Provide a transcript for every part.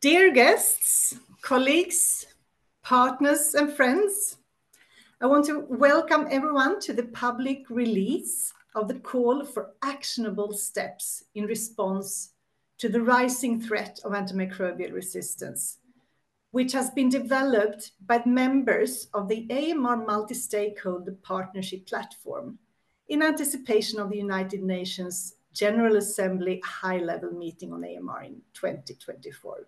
Dear guests, colleagues, partners, and friends, I want to welcome everyone to the public release of the call for actionable steps in response to the rising threat of antimicrobial resistance, which has been developed by members of the AMR Multi-Stakeholder Partnership Platform in anticipation of the United Nations General Assembly high-level meeting on AMR in 2024.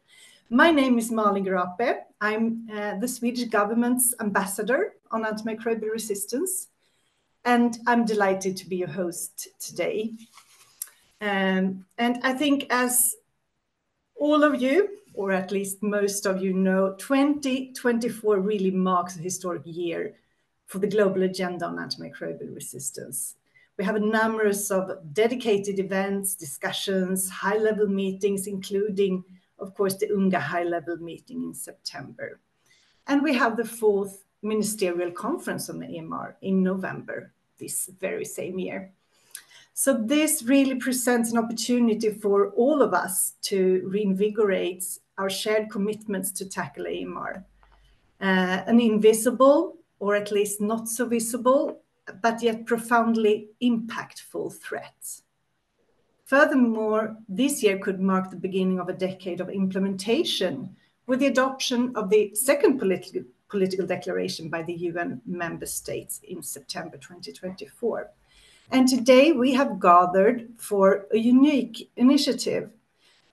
My name is Malin Grape. I'm uh, the Swedish government's ambassador on antimicrobial resistance, and I'm delighted to be your host today. Um, and I think as all of you, or at least most of you know, 2024 really marks a historic year for the global agenda on antimicrobial resistance. We have a number of dedicated events, discussions, high-level meetings, including, of course, the UNGA high-level meeting in September. And we have the fourth ministerial conference on AMR in November this very same year. So this really presents an opportunity for all of us to reinvigorate our shared commitments to tackle AMR, uh, an invisible, or at least not so visible, but yet profoundly impactful threats. Furthermore, this year could mark the beginning of a decade of implementation with the adoption of the second political declaration by the UN member states in September 2024. And Today we have gathered for a unique initiative,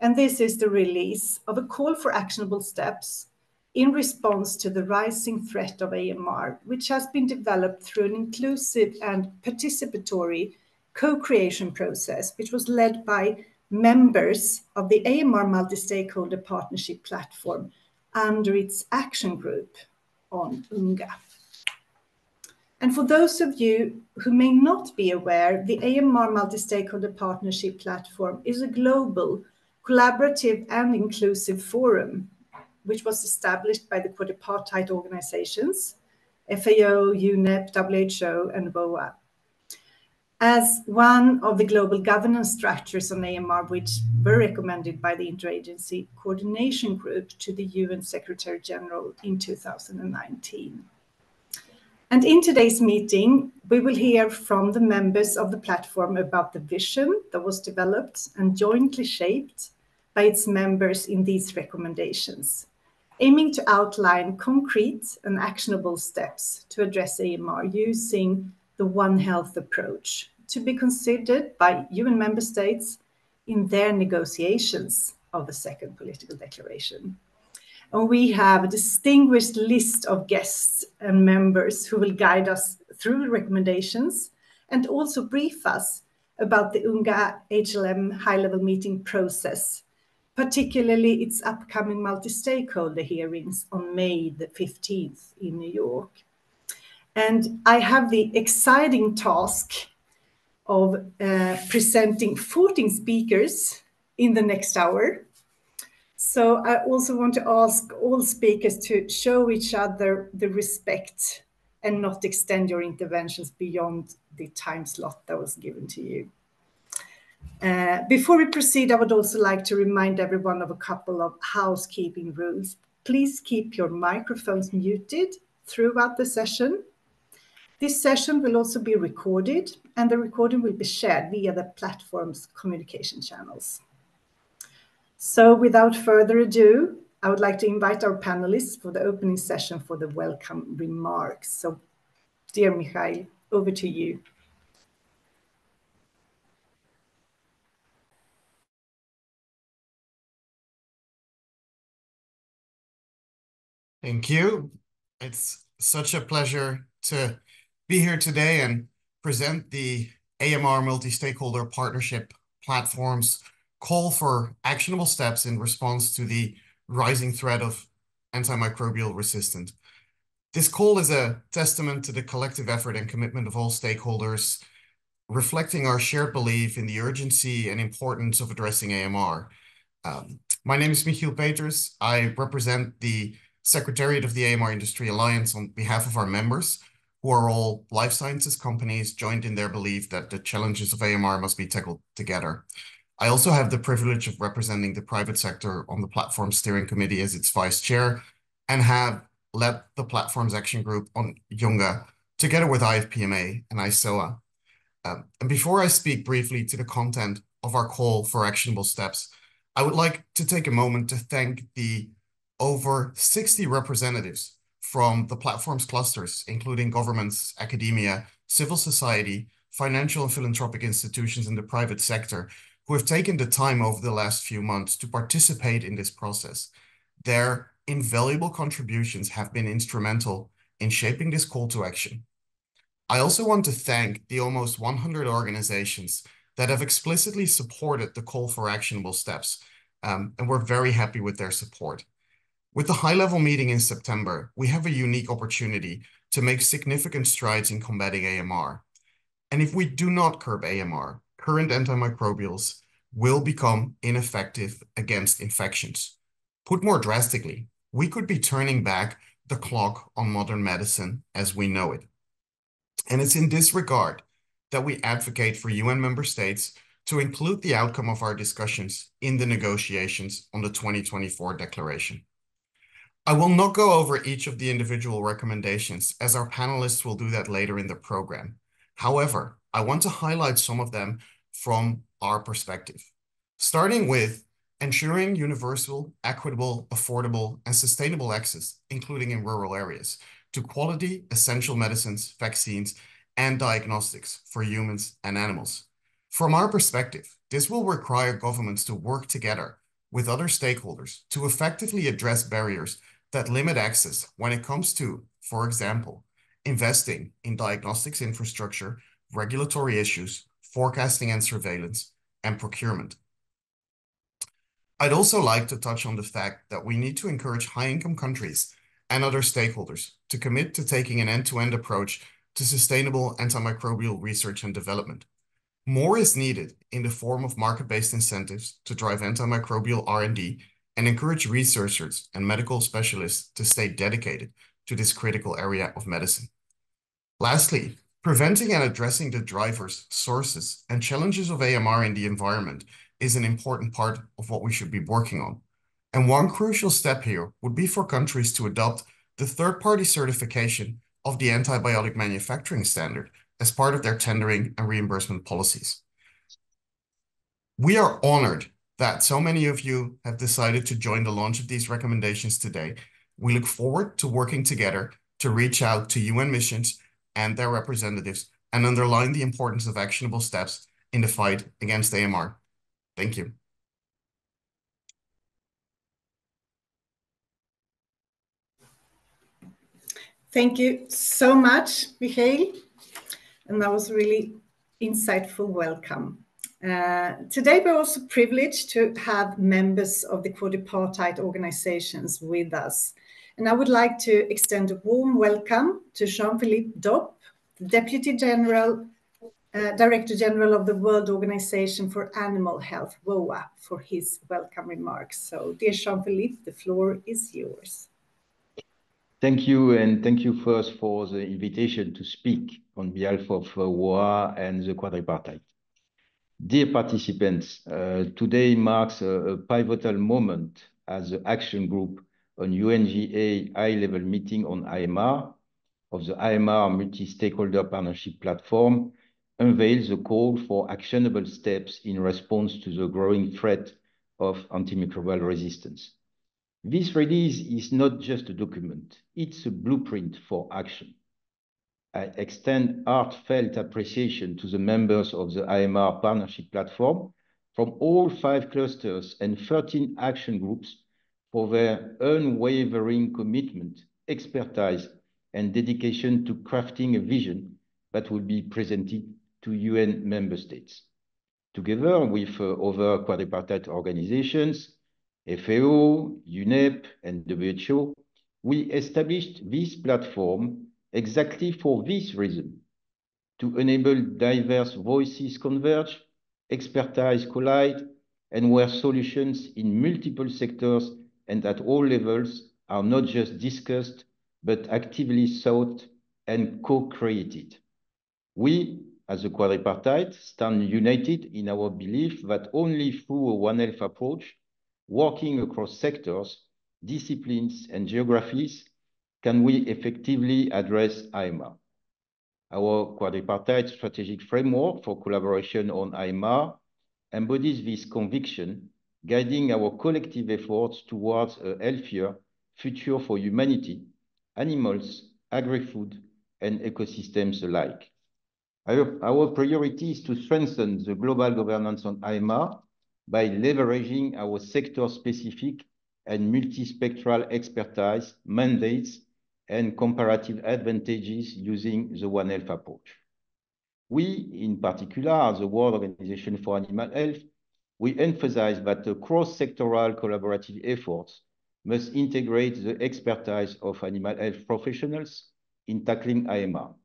and this is the release of a call for actionable steps in response to the rising threat of AMR, which has been developed through an inclusive and participatory co-creation process, which was led by members of the AMR Multi-Stakeholder Partnership Platform under its action group on UNGA. And for those of you who may not be aware, the AMR Multi-Stakeholder Partnership Platform is a global, collaborative, and inclusive forum which was established by the quadripartite organizations, FAO, UNEP, WHO, and WOA, as one of the global governance structures on AMR, which were recommended by the Interagency Coordination Group to the UN Secretary General in 2019. And In today's meeting, we will hear from the members of the platform about the vision that was developed and jointly shaped by its members in these recommendations, aiming to outline concrete and actionable steps to address AMR using the One Health approach to be considered by UN member states in their negotiations of the second political declaration. And we have a distinguished list of guests and members who will guide us through recommendations and also brief us about the UNGA HLM high-level meeting process, particularly its upcoming multi-stakeholder hearings on May the 15th in New York. And I have the exciting task of uh, presenting 14 speakers in the next hour. So I also want to ask all speakers to show each other the respect and not extend your interventions beyond the time slot that was given to you. Uh, before we proceed, I would also like to remind everyone of a couple of housekeeping rules. Please keep your microphones muted throughout the session. This session will also be recorded, and the recording will be shared via the platform's communication channels. So without further ado, I would like to invite our panelists for the opening session for the welcome remarks. So dear Michiel, over to you. Thank you. It's such a pleasure to be here today and present the AMR Multi-Stakeholder Partnership Platform's call for actionable steps in response to the rising threat of antimicrobial resistance. This call is a testament to the collective effort and commitment of all stakeholders, reflecting our shared belief in the urgency and importance of addressing AMR. Um, my name is Michiel Peters. I represent the Secretariat of the AMR Industry Alliance on behalf of our members, who are all life sciences companies joined in their belief that the challenges of AMR must be tackled together. I also have the privilege of representing the private sector on the platform steering committee as its vice chair and have led the platform's action group on UNGA together with IFPMA and ISOA. Um, and before I speak briefly to the content of our call for actionable steps, I would like to take a moment to thank the over 60 representatives from the platform's clusters, including governments, academia, civil society, financial and philanthropic institutions, and the private sector, who have taken the time over the last few months to participate in this process. Their invaluable contributions have been instrumental in shaping this call to action. I also want to thank the almost 100 organizations that have explicitly supported the call for actionable steps, um, and we're very happy with their support. With the high-level meeting in September, we have a unique opportunity to make significant strides in combating AMR. And if we do not curb AMR, current antimicrobials will become ineffective against infections. Put more drastically, we could be turning back the clock on modern medicine as we know it. And it's in this regard that we advocate for UN member states to include the outcome of our discussions in the negotiations on the 2024 declaration. I will not go over each of the individual recommendations as our panelists will do that later in the program. However, I want to highlight some of them from our perspective, starting with ensuring universal, equitable, affordable, and sustainable access, including in rural areas, to quality essential medicines, vaccines, and diagnostics for humans and animals. From our perspective, this will require governments to work together with other stakeholders to effectively address barriers that limit access when it comes to, for example, investing in diagnostics infrastructure, regulatory issues, forecasting and surveillance, and procurement. I'd also like to touch on the fact that we need to encourage high-income countries and other stakeholders to commit to taking an end-to-end approach to sustainable antimicrobial research and development. More is needed in the form of market-based incentives to drive antimicrobial R&D and encourage researchers and medical specialists to stay dedicated to this critical area of medicine. Lastly, Preventing and addressing the drivers, sources, and challenges of AMR in the environment is an important part of what we should be working on. And one crucial step here would be for countries to adopt the third-party certification of the antibiotic manufacturing standard as part of their tendering and reimbursement policies. We are honored that so many of you have decided to join the launch of these recommendations today. We look forward to working together to reach out to UN missions and their representatives and underline the importance of actionable steps in the fight against AMR. Thank you. Thank you so much, Michael. And that was really insightful welcome. Uh, today, we're also privileged to have members of the quadripartite organizations with us and I would like to extend a warm welcome to Jean-Philippe Dop, Deputy General, uh, Director General of the World Organization for Animal Health, WOA, for his welcome remarks. So, dear Jean-Philippe, the floor is yours. Thank you, and thank you first for the invitation to speak on behalf of uh, WOA and the quadripartite. Dear participants, uh, today marks a, pivotal moment as the action group on UNGA high-level meeting on AMR of the AMR Multi-Stakeholder Partnership Platform unveils a call for actionable steps in response to the growing threat of antimicrobial resistance. This release is not just a document, it's a blueprint for action. I extend heartfelt appreciation to the members of the AMR Partnership Platform from all five clusters and 13 action groups for their unwavering commitment, expertise, and dedication to crafting a vision that will be presented to UN member states. Together with uh, other quadripartite organizations, FAO, UNEP, and WHO, we established this platform exactly for this reason, to enable diverse voices converge, expertise collide, and where solutions in multiple sectors and at all levels are not just discussed, but actively sought and co-created. We, as a quadripartite, stand united in our belief that only through a One Health approach, working across sectors, disciplines, and geographies, can we effectively address AMR. Our quadripartite strategic framework for collaboration on AMR embodies this conviction, guiding our collective efforts towards a healthier future for humanity, animals, agri-food, and ecosystems alike. Our, priority is to strengthen the global governance on AMR by leveraging our sector-specific and multisectoral expertise, mandates, and comparative advantages using the One Health approach. We, in particular, the World Organization for Animal Health, we emphasize that the cross-sectoral collaborative efforts must integrate the expertise of animal health professionals in tackling AMR.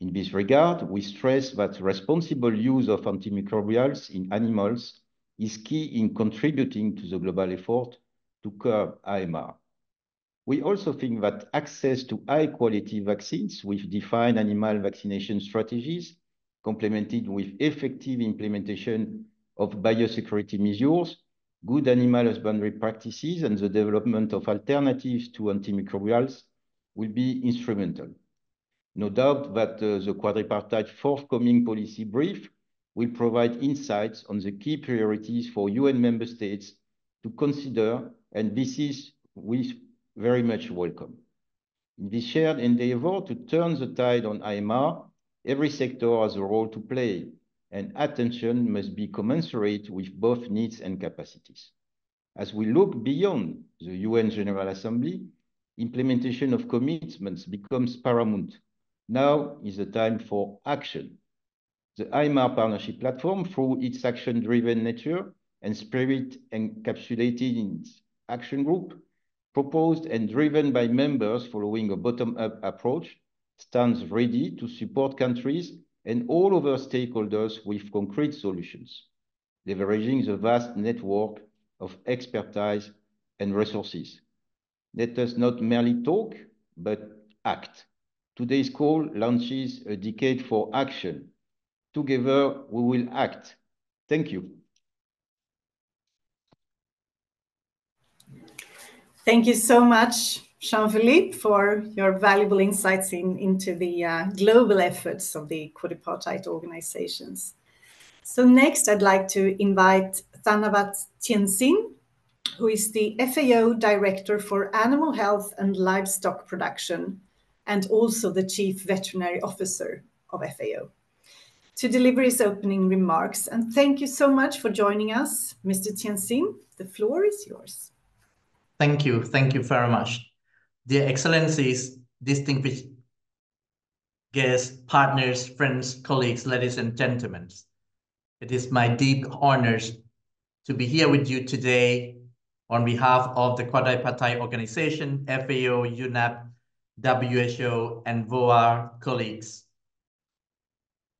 In this regard, we stress that responsible use of antimicrobials in animals is key in contributing to the global effort to curb AMR. We also think that access to high-quality vaccines with defined animal vaccination strategies, complemented with effective implementation of biosecurity measures, good animal husbandry practices, and the development of alternatives to antimicrobials will be instrumental. No doubt that uh, the quadripartite forthcoming policy brief will provide insights on the key priorities for UN member states to consider, and this is we very much welcome. In this shared endeavor to turn the tide on AMR, every sector has a role to play, and attention must be commensurate with both needs and capacities. As we look beyond the UN General Assembly, implementation of commitments becomes paramount. Now is the time for action. The AMR Partnership Platform, through its action-driven nature and spirit encapsulated in its action group, proposed and driven by members following a bottom-up approach, stands ready to support countries and all other stakeholders with concrete solutions, leveraging the vast network of expertise and resources. Let us not merely talk, but act. Today's call launches a decade for action. Together, we will act. Thank you. Thank you so much, Jean-Philippe, for your valuable insights in, into the uh, global efforts of the quadripartite organizations. So next, I'd like to invite Thanawat Tiensin, who is the FAO Director for Animal Health and Livestock Production, and also the Chief Veterinary Officer of FAO, to deliver his opening remarks. And thank you so much for joining us, Mr. Tiensin. The floor is yours. Thank you. Thank you very much. Dear Excellencies, distinguished guests, partners, friends, colleagues, ladies and gentlemen. It is my deep honor to be here with you today on behalf of the Quadripartite Organization, FAO, UNEP, WHO, and VOA colleagues.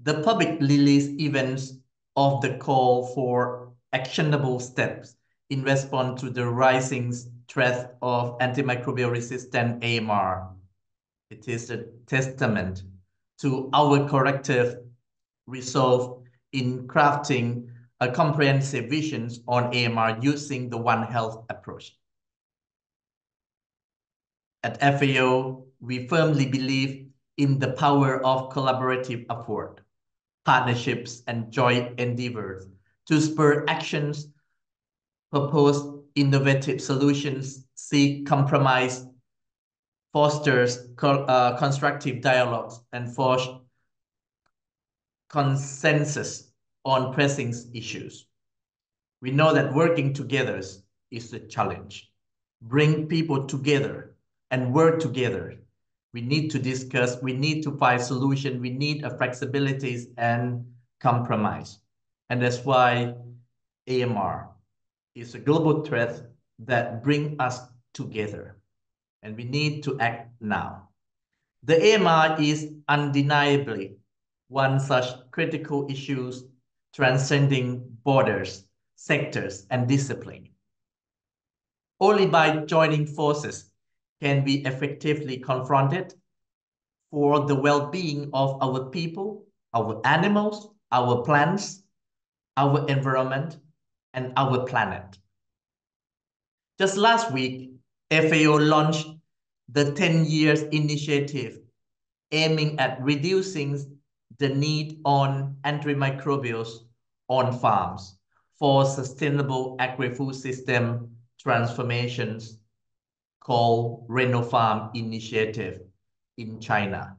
The public release events of the call for actionable steps in response to the rising threat of antimicrobial resistant AMR. It is a testament to our collective resolve in crafting a comprehensive vision on AMR using the One Health approach. At FAO, we firmly believe in the power of collaborative effort, partnerships, and joint endeavors to spur actions propose innovative solutions, seek compromise, fosters co uh, constructive dialogues, and forge consensus on pressing issues. We know that working together is a challenge. Bring people together and work together. We need to discuss, we need to find solution, we need a flexibilities and compromise. And that's why AMR is a global threat that bring us together, and we need to act now. The AMR is undeniably one such critical issue transcending borders, sectors, and discipline. Only by joining forces can we effectively confront it for the well-being of our people our animals, our plants, our environment, and our planet. Just last week, FAO launched the 10 years initiative aiming at reducing the need on antimicrobials on farms for sustainable agri-food system transformations called Renofarm Initiative in China.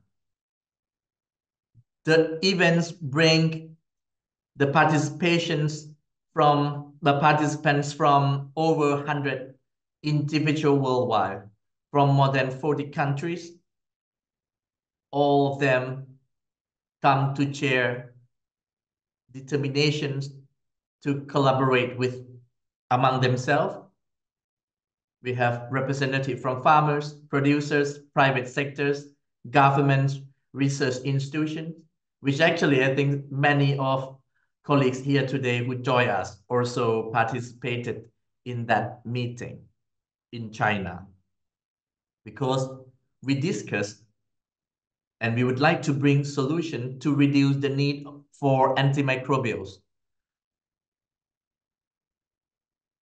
The events bring the participations from the participants from over 100 individual worldwide from more than 40 countries. All of them come to share determinations to collaborate with among themselves. We have representatives from farmers, producers, private sectors, governments, research institutions, which actually I think many of colleagues here today who join us also participated in that meeting in China because we discussed and we would like to bring solution to reduce the need for antimicrobials.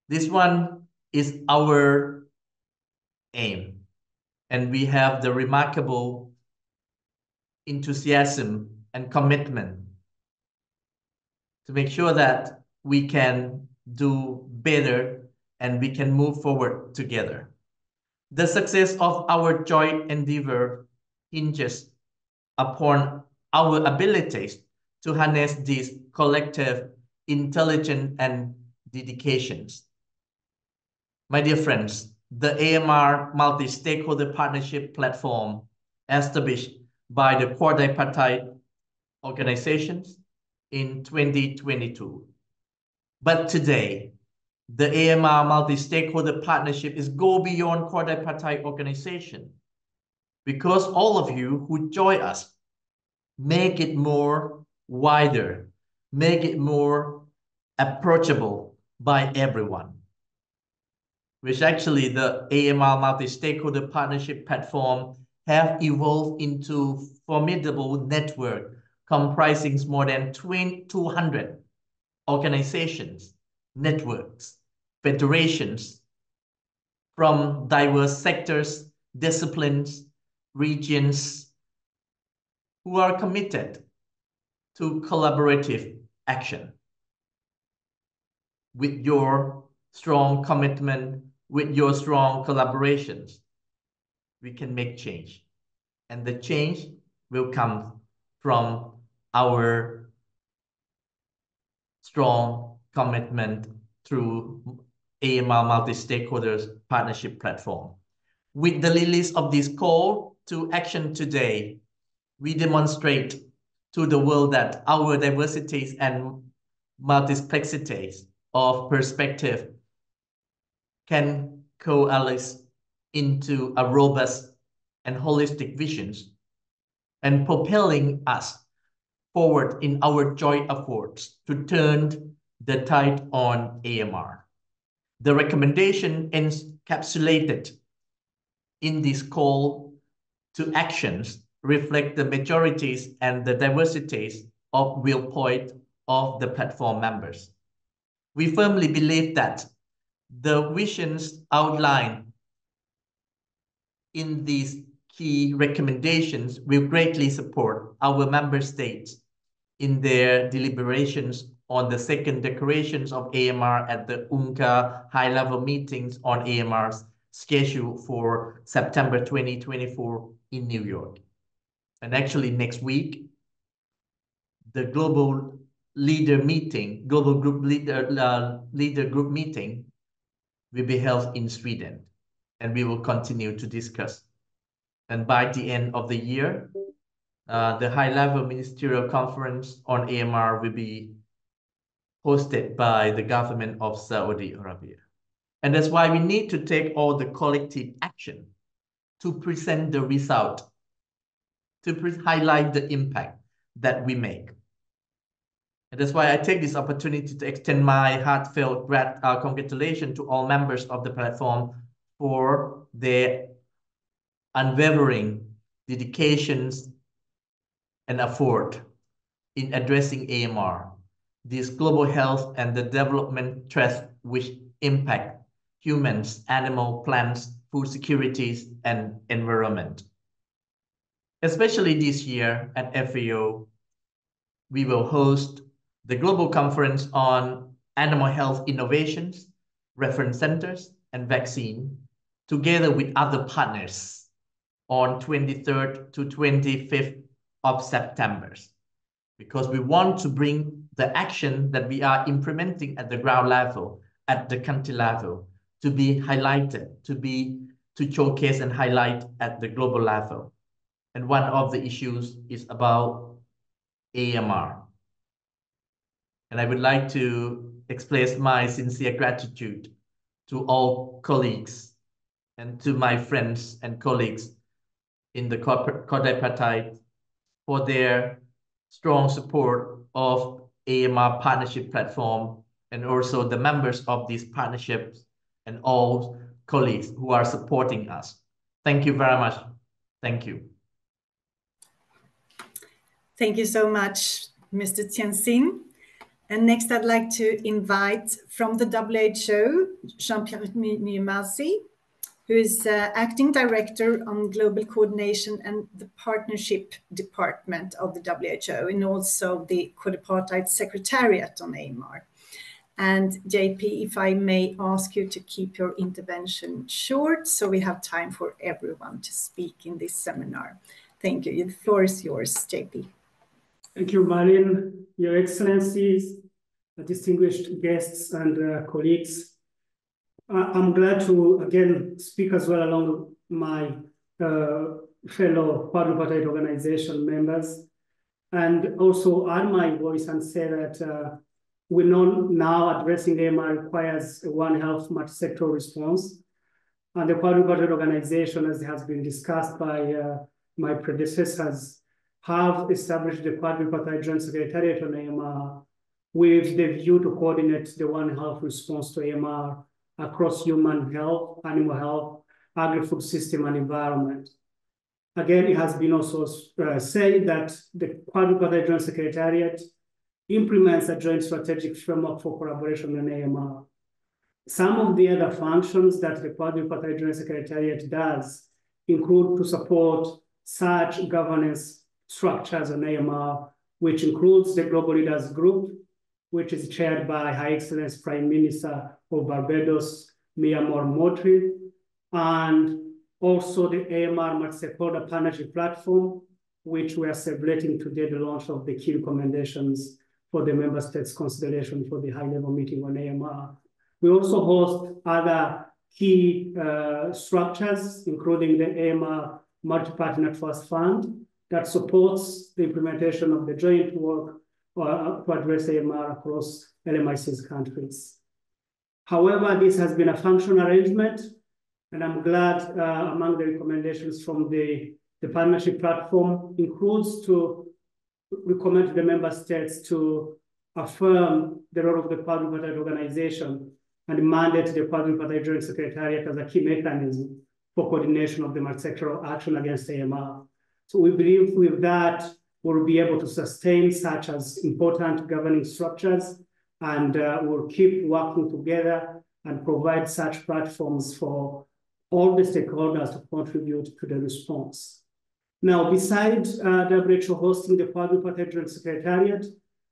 This one is our aim, and we have the remarkable enthusiasm and commitment to make sure that we can do better and we can move forward together. The success of our joint endeavor hinges upon our abilities to harness these collective intelligence and dedications. My dear friends, the AMR multi-stakeholder partnership platform established by the quadripartite organizations in 2022. But today, the AMR multi-stakeholder partnership is go beyond quadripartite organization because all of you who join us make it more wider, make it more approachable by everyone. Which actually the AMR multi-stakeholder partnership platform have evolved into formidable network comprising more than 200 organizations, networks, federations from diverse sectors, disciplines, regions who are committed to collaborative action. With your strong commitment, with your strong collaborations, we can make change. And the change will come from our strong commitment through AML multi-stakeholders partnership platform. With the release of this call to action today, we demonstrate to the world that our diversities and multiplixities of perspective can coalesce into a robust and holistic visions and propelling us forward in our joint efforts to turn the tide on AMR. The recommendation encapsulated in this call to actions reflect the majorities and the diversities of viewpoint of the platform members. We firmly believe that the visions outlined in these key recommendations will greatly support our member states in their deliberations on the second declarations of AMR at the UNGA high-level meetings on AMRs scheduled for September 2024 in New York. And actually next week, the global leader meeting, global group leader, uh, leader group meeting will be held in Sweden. And we will continue to discuss and by the end of the year, uh, the high-level ministerial conference on AMR will be hosted by the government of Saudi Arabia. And that's why we need to take all the collective action to present the result, to highlight the impact that we make. And that's why I take this opportunity to extend my heartfelt grat uh, congratulations to all members of the platform for their unwavering dedications and effort in addressing AMR, this global health and the development threats which impact humans, animal, plants, food securities, and environment. Especially this year at FAO, we will host the Global Conference on Animal Health Innovations, Reference Centers, and Vaccine, together with other partners on 23rd to 25th of September. Because we want to bring the action that we are implementing at the ground level, at the country level, to be highlighted, to be to showcase and highlight at the global level. And one of the issues is about AMR. And I would like to express my sincere gratitude to all colleagues and to my friends and colleagues in the quadripartite for their strong support of AMR partnership platform and also the members of these partnerships and all colleagues who are supporting us. Thank you very much. Thank you. Thank you so much, Mr. Tiensin. And next, I'd like to invite from the WHO, Jean-Pierre Nyemazi, who is uh, Acting Director on Global Coordination and the Partnership Department of the WHO, and also the Quadripartite Secretariat on AMR. And JP, if I may ask you to keep your intervention short so we have time for everyone to speak in this seminar. Thank you. The floor is yours, JP. Thank you, Malin, Your Excellencies, distinguished guests and uh, colleagues. I'm glad to again speak as well along my uh, fellow quadripartite organization members and also add my voice and say that uh, we know now addressing AMR requires a One Health multi-sector response. And the quadripartite organization, as has been discussed by uh, my predecessors, have established the quadripartite joint secretariat on AMR with the view to coordinate the One Health response to AMR across human health, animal health, agri-food system, and environment. Again, it has been also uh, said that the quadripartite joint secretariat implements a joint strategic framework for collaboration on AMR. Some of the other functions that the Quadripartite Joint Secretariat does include to support such governance structures on AMR, which includes the Global Leaders Group, which is chaired by High Excellence Prime Minister of Barbados, Mia Mottley, and also the AMR Multi-Stakeholder Partnership Platform, which we are celebrating today the launch of the key recommendations for the member states consideration for the high-level meeting on AMR. We also host other key uh, structures, including the AMR Multi-Partner Trust Fund that supports the implementation of the joint work uh, to address AMR across LMIC's countries. However, this has been a functional arrangement, and I'm glad uh, among the recommendations from the, the partnership platform includes to recommend to the member states to affirm the role of the quadripartite organization and mandate the quadripartite joint secretariat as a key mechanism for coordination of the multi-sectoral action against AMR. So we believe with that, we'll be able to sustain such as important governing structures and uh, we'll keep working together and provide such platforms for all the stakeholders to contribute to the response. Now, besides uh, WHO hosting the quadripartite joint secretariat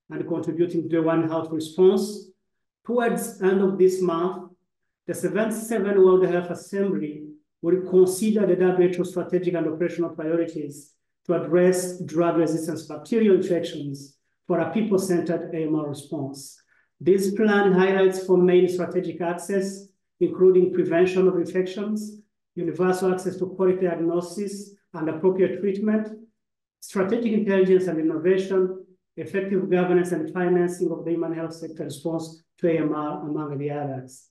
and contributing to the One Health response, towards end of this month, the 77th World Health Assembly will consider the WHO strategic and operational priorities to address drug-resistant bacterial infections for a people-centered AMR response. This plan highlights four main strategic access, including prevention of infections, universal access to quality diagnosis, and appropriate treatment, strategic intelligence and innovation, effective governance and financing of the human health sector response to AMR, among the others.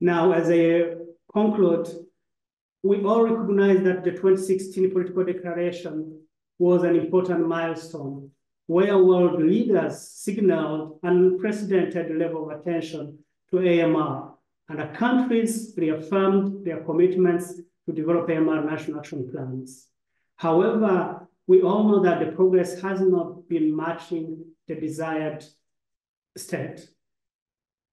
Now, as I conclude, we all recognize that the 2016 political declaration was an important milestone where world leaders signaled unprecedented level of attention to AMR, and our countries reaffirmed their commitments to develop AMR national action plans. However, we all know that the progress has not been matching the desired state.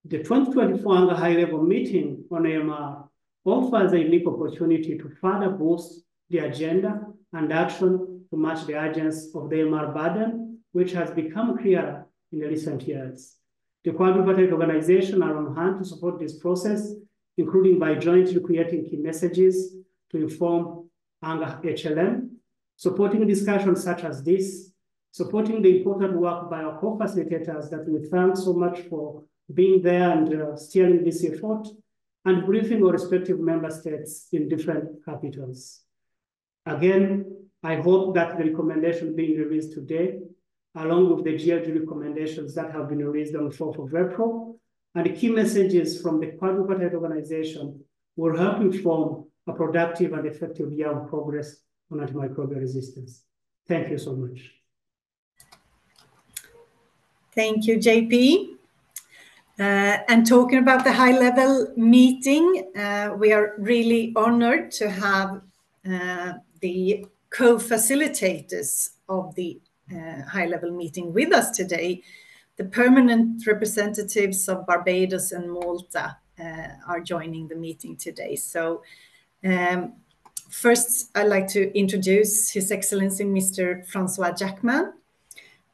The 2024 High Level Meeting on AMR offers a unique opportunity to further boost the agenda and action to match the urgency of the AMR burden, which has become clearer in the recent years. The quadripartite organization are on hand to support this process, including by jointly creating key messages to inform HLM, supporting discussions such as this, supporting the important work by our co-facilitators that we thank so much for being there and uh, steering this effort, and briefing our respective member states in different capitals. Again, I hope that the recommendation being released today, along with the GLG recommendations that have been released on the 4th of April, and the key messages from the quadripartite organization will help inform a productive and effective year of progress on antimicrobial resistance. Thank you so much. Thank you, JP. Uh, and talking about the high level meeting, uh, we are really honored to have uh, the co facilitators of the uh, high level meeting with us today. The permanent representatives of Barbados and Malta are joining the meeting today. So, um, first, I'd like to introduce His Excellency Mr. Francois Jackman.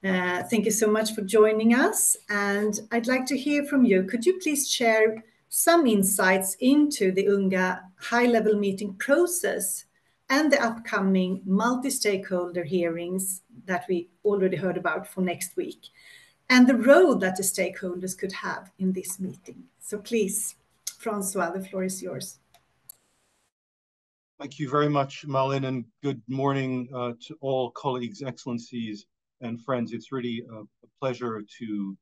Uh, thank you so much for joining us. And I'd like to hear from you. Could you please share some insights into the UNGA high level meeting process and the upcoming multi stakeholder hearings that we already heard about for next week, and the role that the stakeholders could have in this meeting? So please, Francois, the floor is yours. Thank you very much, Malin, and good morning uh, to all colleagues, excellencies, and friends. It's really a, a pleasure to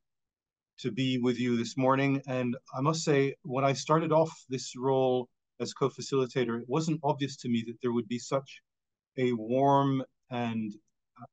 to be with you this morning. And I must say, when I started off this role as co-facilitator, it wasn't obvious to me that there would be such a warm and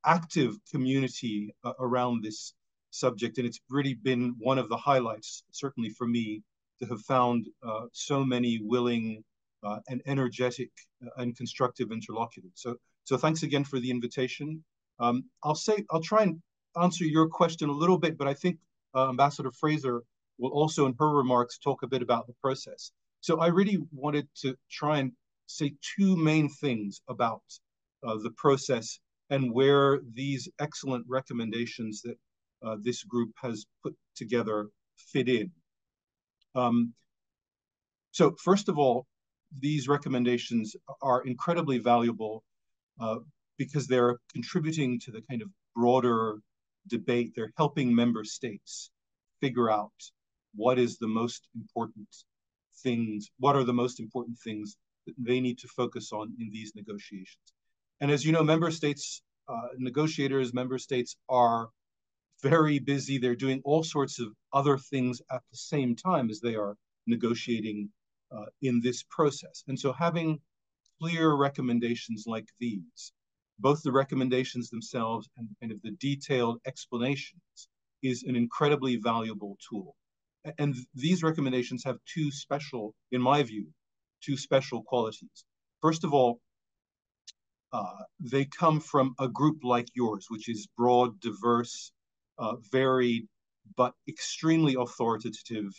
active community uh, around this subject. And it's really been one of the highlights, certainly for me, to have found uh, so many willing uh, and energetic uh, and constructive interlocutors. So, so thanks again for the invitation. Um, I'll say I'll try and answer your question a little bit, but I think uh, Ambassador Frazier will also, in her remarks, talk a bit about the process. So I really wanted to try and say two main things about uh, the process and where these excellent recommendations that uh, this group has put together fit in. Um, so first of all, these recommendations are incredibly valuable uh, because they're contributing to the kind of broader debate. They're helping member states figure out what is the most important things, what are the most important things that they need to focus on in these negotiations. And as you know, member states, uh, negotiators, member states are very busy. They're doing all sorts of other things at the same time as they are negotiating uh, in this process. And so having clear recommendations like these both the recommendations themselves and kind of the detailed explanations is an incredibly valuable tool. And these recommendations have two special, in my view, two special qualities. First of all, uh, they come from a group like yours, which is broad, diverse, uh, varied, but extremely authoritative,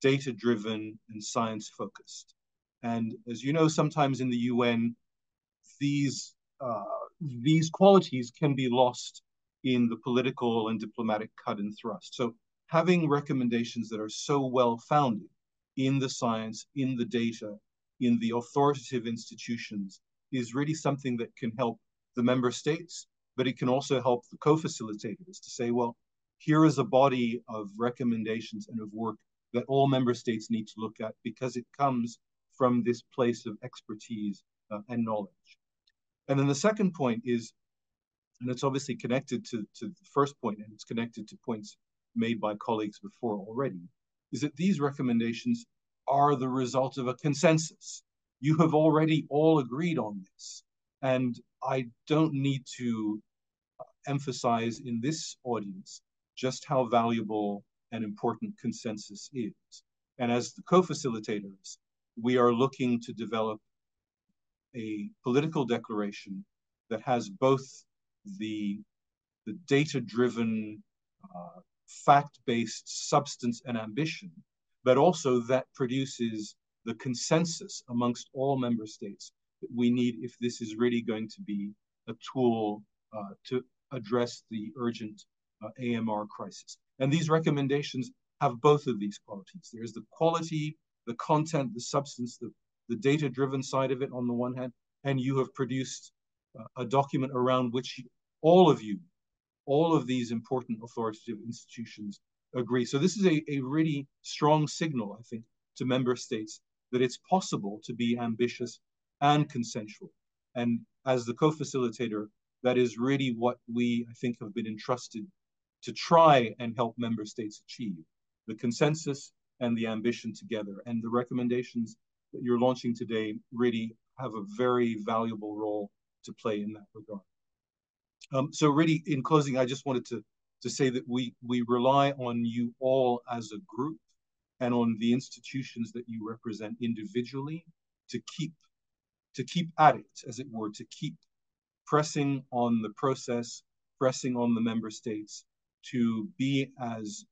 data driven, and science focused. And as you know, sometimes in the UN, these uh, these qualities can be lost in the political and diplomatic cut and thrust. So having recommendations that are so well founded in the science, in the data, in the authoritative institutions is really something that can help the member states, but it can also help the co-facilitators to say, well, here is a body of recommendations and of work that all member states need to look at because it comes from this place of expertise uh, and knowledge. And then the second point is, and it's obviously connected to, to the first point, and it's connected to points made by colleagues before already, is that these recommendations are the result of a consensus. You have already all agreed on this. And I don't need to emphasize in this audience just how valuable and important consensus is. And as the co-facilitators, we are looking to develop a political declaration that has both the, the data-driven, uh, fact-based substance and ambition, but also that produces the consensus amongst all member states that we need if this is really going to be a tool uh, to address the urgent uh, AMR crisis. And these recommendations have both of these qualities. There's the quality, the content, the substance, the, the data-driven side of it on the one hand, and you have produced uh, a document around which all of you, all of these important authoritative institutions agree. So this is a, a really strong signal, I think, to member states that it's possible to be ambitious and consensual. And as the co-facilitator, that is really what we, I think, have been entrusted to try and help member states achieve the consensus and the ambition together. And the recommendations that you're launching today really have a very valuable role to play in that regard. Um, so really, in closing, I just wanted to, to say that we, we rely on you all as a group and on the institutions that you represent individually to keep to keep at it, as it were, to keep pressing on the process, pressing on the member states to be as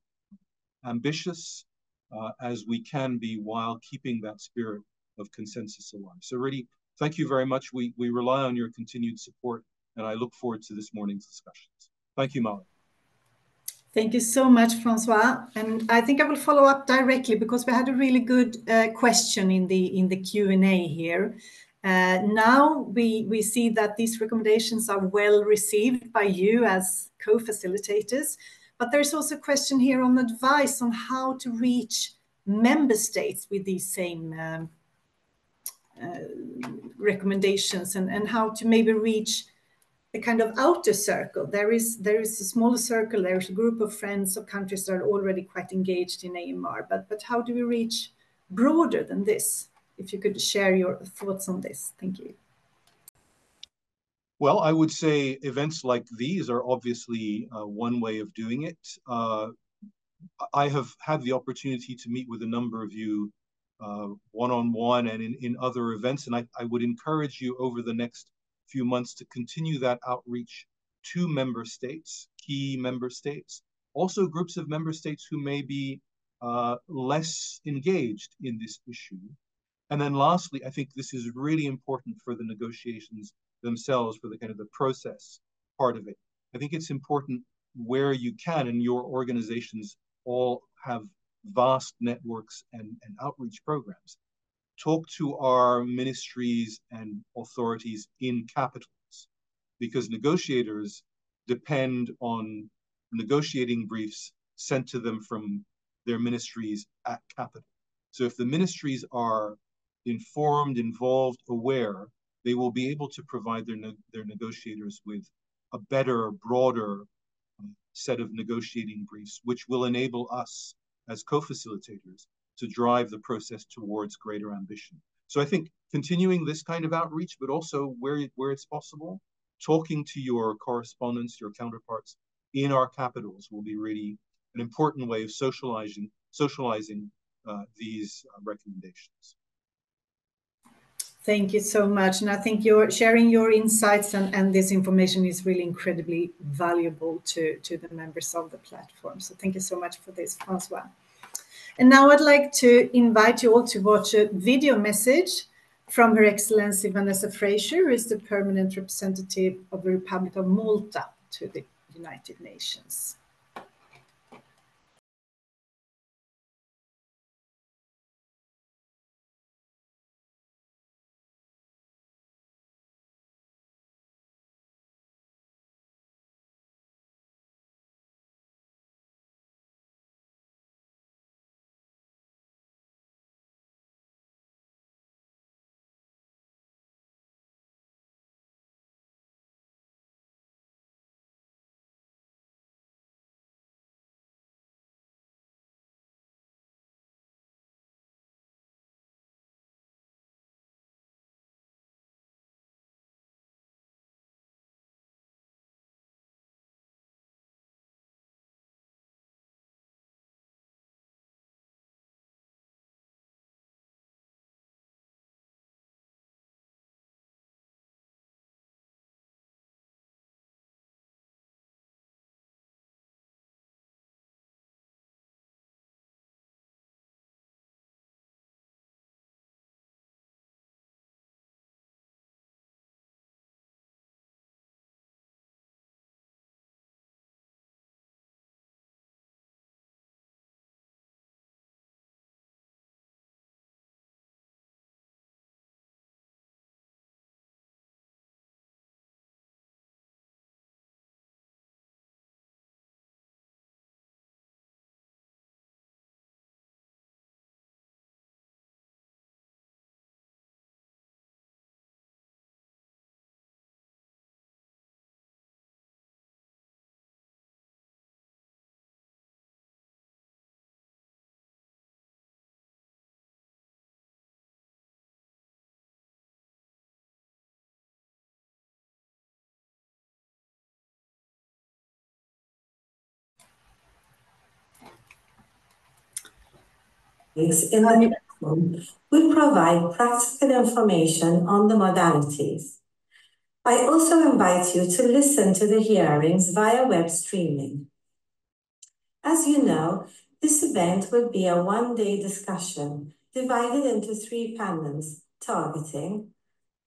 ambitious uh, as we can be while keeping that spirit of consensus alive. So really, thank you very much. We, we rely on your continued support, and I look forward to this morning's discussions. Thank you, Molly. Thank you so much, Francois. And I think I will follow up directly because we had a really good uh, question in the in the Q&A here. Uh, now we, we see that these recommendations are well received by you as co-facilitators, but there's also a question here on advice on how to reach member states with these same um, uh, recommendations and, and how to maybe reach the kind of outer circle. There is there is a smaller circle. There's a group of friends of countries that are already quite engaged in AMR. But but how do we reach broader than this? if you could share your thoughts on this. Thank you. Well, I would say events like these are obviously uh, one way of doing it. Uh, I have had the opportunity to meet with a number of you one on one and in, in other events, and I, I would encourage you over the next few months to continue that outreach to member states, key member states, also groups of member states who may be uh, less engaged in this issue and then lastly, I think this is really important for the negotiations themselves, for the kind of the process part of it. I think it's important where you can, and your organizations all have vast networks and, and outreach programs. Talk to our ministries and authorities in capitals because negotiators depend on negotiating briefs sent to them from their ministries at capital. So if the ministries are informed, involved, aware, they will be able to provide their, their negotiators with a better, broader um, set of negotiating briefs, which will enable us as co facilitators to drive the process towards greater ambition. So I think continuing this kind of outreach, but also where, where it's possible, talking to your correspondents, your counterparts in our capitals will be really an important way of socializing, socializing uh, these uh, recommendations. Thank you so much. And I think you're sharing your insights and, and this information is really incredibly valuable to, to the members of the platform. So thank you so much for this, Francois. And now I'd like to invite you all to watch a video message from Her Excellency Vanessa Frazier, who is the permanent representative of the Republic of Malta to the United Nations. In the platform will provide practical information on the modalities. I also invite you to listen to the hearings via web streaming. As you know, this event will be a one-day discussion divided into three panels targeting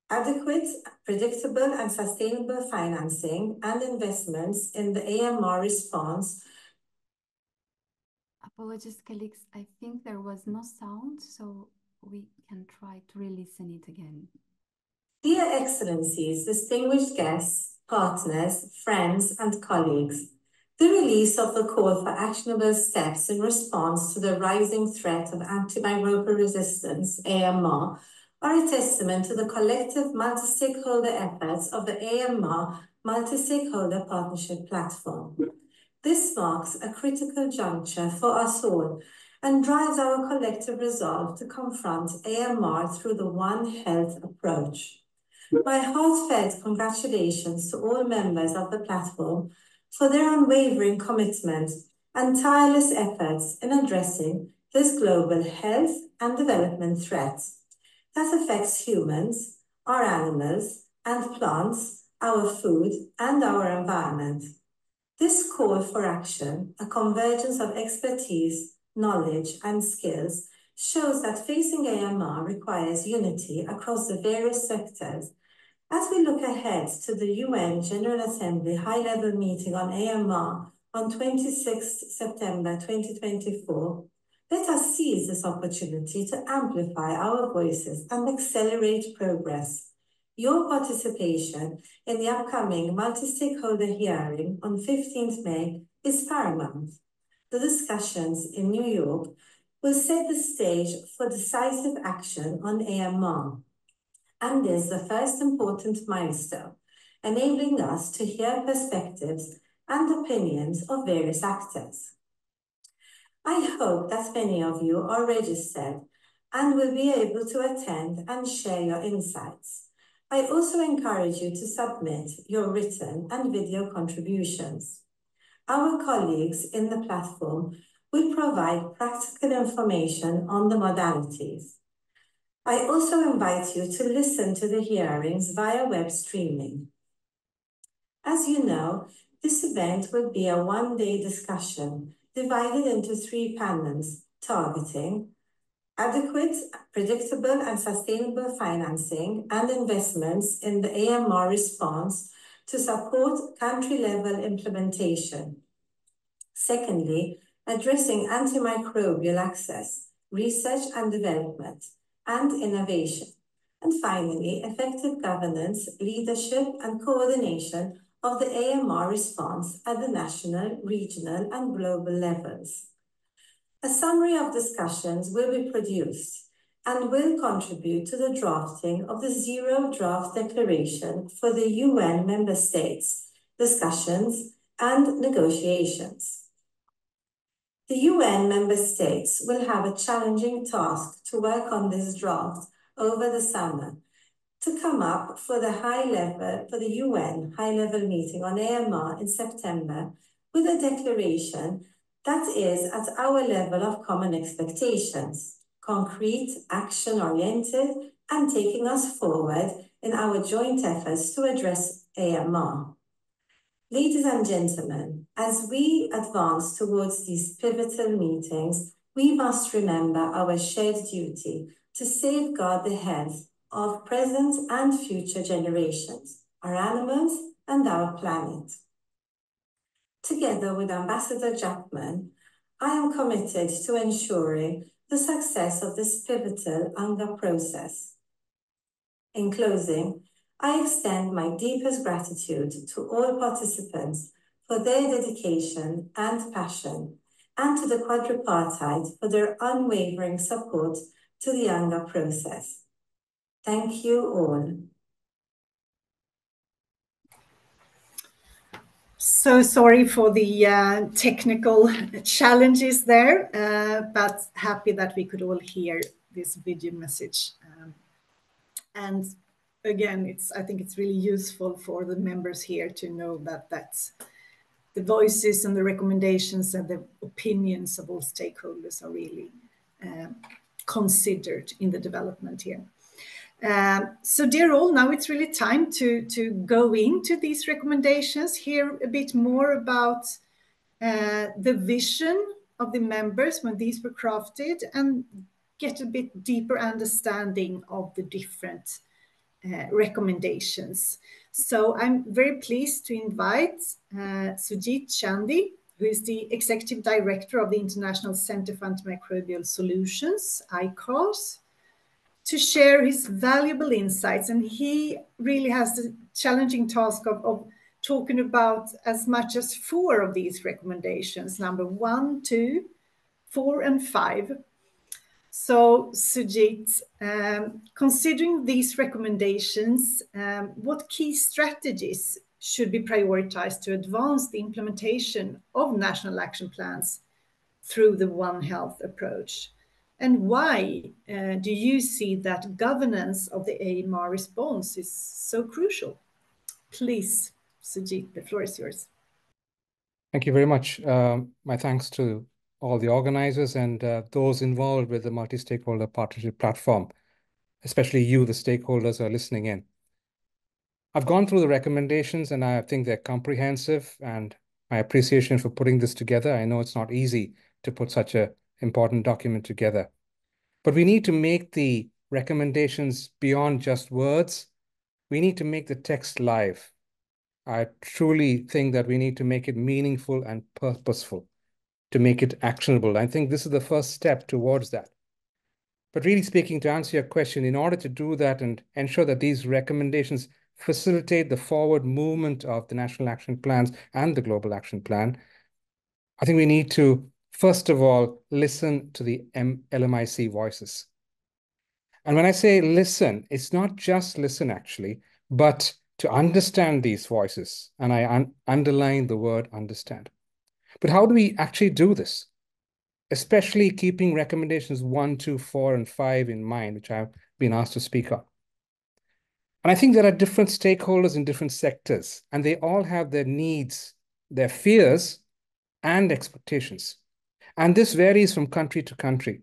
adequate, predictable, and sustainable financing and investments in the AMR response. Apologies. I think there was no sound, so we can try to re-listen it again. Dear Excellencies, distinguished guests, partners, friends, and colleagues, the release of the call for actionable steps in response to the rising threat of antimicrobial resistance, AMR, are a testament to the collective multi-stakeholder efforts of the AMR Multi-Stakeholder Partnership Platform. This marks a critical juncture for us all and drives our collective resolve to confront AMR through the One Health approach. My heartfelt congratulations to all members of the platform for their unwavering commitment and tireless efforts in addressing this global health and development threat that affects humans, our animals and plants, our food, and our environment. This call for action, a convergence of expertise, knowledge, and skills, shows that facing AMR requires unity across the various sectors. As we look ahead to the UN General Assembly high-level meeting on AMR on 26 September 2024, let us seize this opportunity to amplify our voices and accelerate progress. Your participation in the upcoming multi-stakeholder hearing on 15th May is paramount. The discussions in New York will set the stage for decisive action on AMR and is the first important milestone, enabling us to hear perspectives and opinions of various actors. I hope that many of you are registered and will be able to attend and share your insights. I also encourage you to submit your written and video contributions. Our colleagues in the platform will provide practical information on the modalities. I also invite you to listen to the hearings via web streaming. As you know, this event will be a one-day discussion divided into three panels targeting adequate, predictable, and sustainable financing and investments in the AMR response to support country-level implementation. Secondly, addressing antimicrobial access, research and development, and innovation. And finally, effective governance, leadership, and coordination of the AMR response at the national, regional, and global levels. A summary of discussions will be produced and will contribute to the drafting of the Zero Draft Declaration for the UN member states, discussions, and negotiations. The UN member states will have a challenging task to work on this draft over the summer to come up for the high level for the UN high level meeting on AMR in September with a declaration that is at our level of common expectations, concrete, action oriented, and taking us forward in our joint efforts to address AMR. Ladies and gentlemen, as we advance towards these pivotal meetings, we must remember our shared duty to safeguard the health of present and future generations, our animals, and our planet. Together with Ambassador Jackman, I am committed to ensuring the success of this pivotal UNGA process. In closing, I extend my deepest gratitude to all participants for their dedication and passion, and to the quadripartite for their unwavering support to the UNGA process. Thank you all. So sorry for the uh, technical challenges there, uh, but happy that we could all hear this video message. Um, and again, it's I think it's really useful for the members here to know that that's the voices and the recommendations and the opinions of all stakeholders are really considered in the development here. Um, so dear all, now it's really time to to go into these recommendations, hear a bit more about uh, the vision of the members when these were crafted, and get a bit deeper understanding of the different uh, recommendations. So I'm very pleased to invite uh, Sujith Chandy, who is the Executive Director of the International Center for Antimicrobial Solutions, ICARS, to share his valuable insights. And he really has the challenging task of talking about as much as four of these recommendations, number one, two, four, and five. So Sujith, um, considering these recommendations, um, what key strategies should be prioritized to advance the implementation of national action plans through the One Health approach? And why uh, do you see that governance of the AMR response is so crucial? Please, Sujith, the floor is yours. Thank you very much. Um, my thanks to all the organizers and uh, those involved with the multi-stakeholder partnership platform, especially you, the stakeholders are listening in. I've gone through the recommendations, and I think they're comprehensive, and my appreciation for putting this together. I know it's not easy to put such an important document together, but we need to make the recommendations beyond just words. We need to make the text live. I truly think that we need to make it meaningful and purposeful, to make it actionable. I think this is the first step towards that. But really speaking, to answer your question, in order to do that and ensure that these recommendations facilitate the forward movement of the national action plans and the global action plan, I think we need to, first of all, listen to the LMIC voices. And when I say listen, it's not just listen, actually, but to understand these voices. And I underline the word understand. But how do we actually do this? Especially keeping recommendations one, two, four, and five in mind, which I've been asked to speak on. And I think there are different stakeholders in different sectors, and they all have their needs, their fears, and expectations. And this varies from country to country.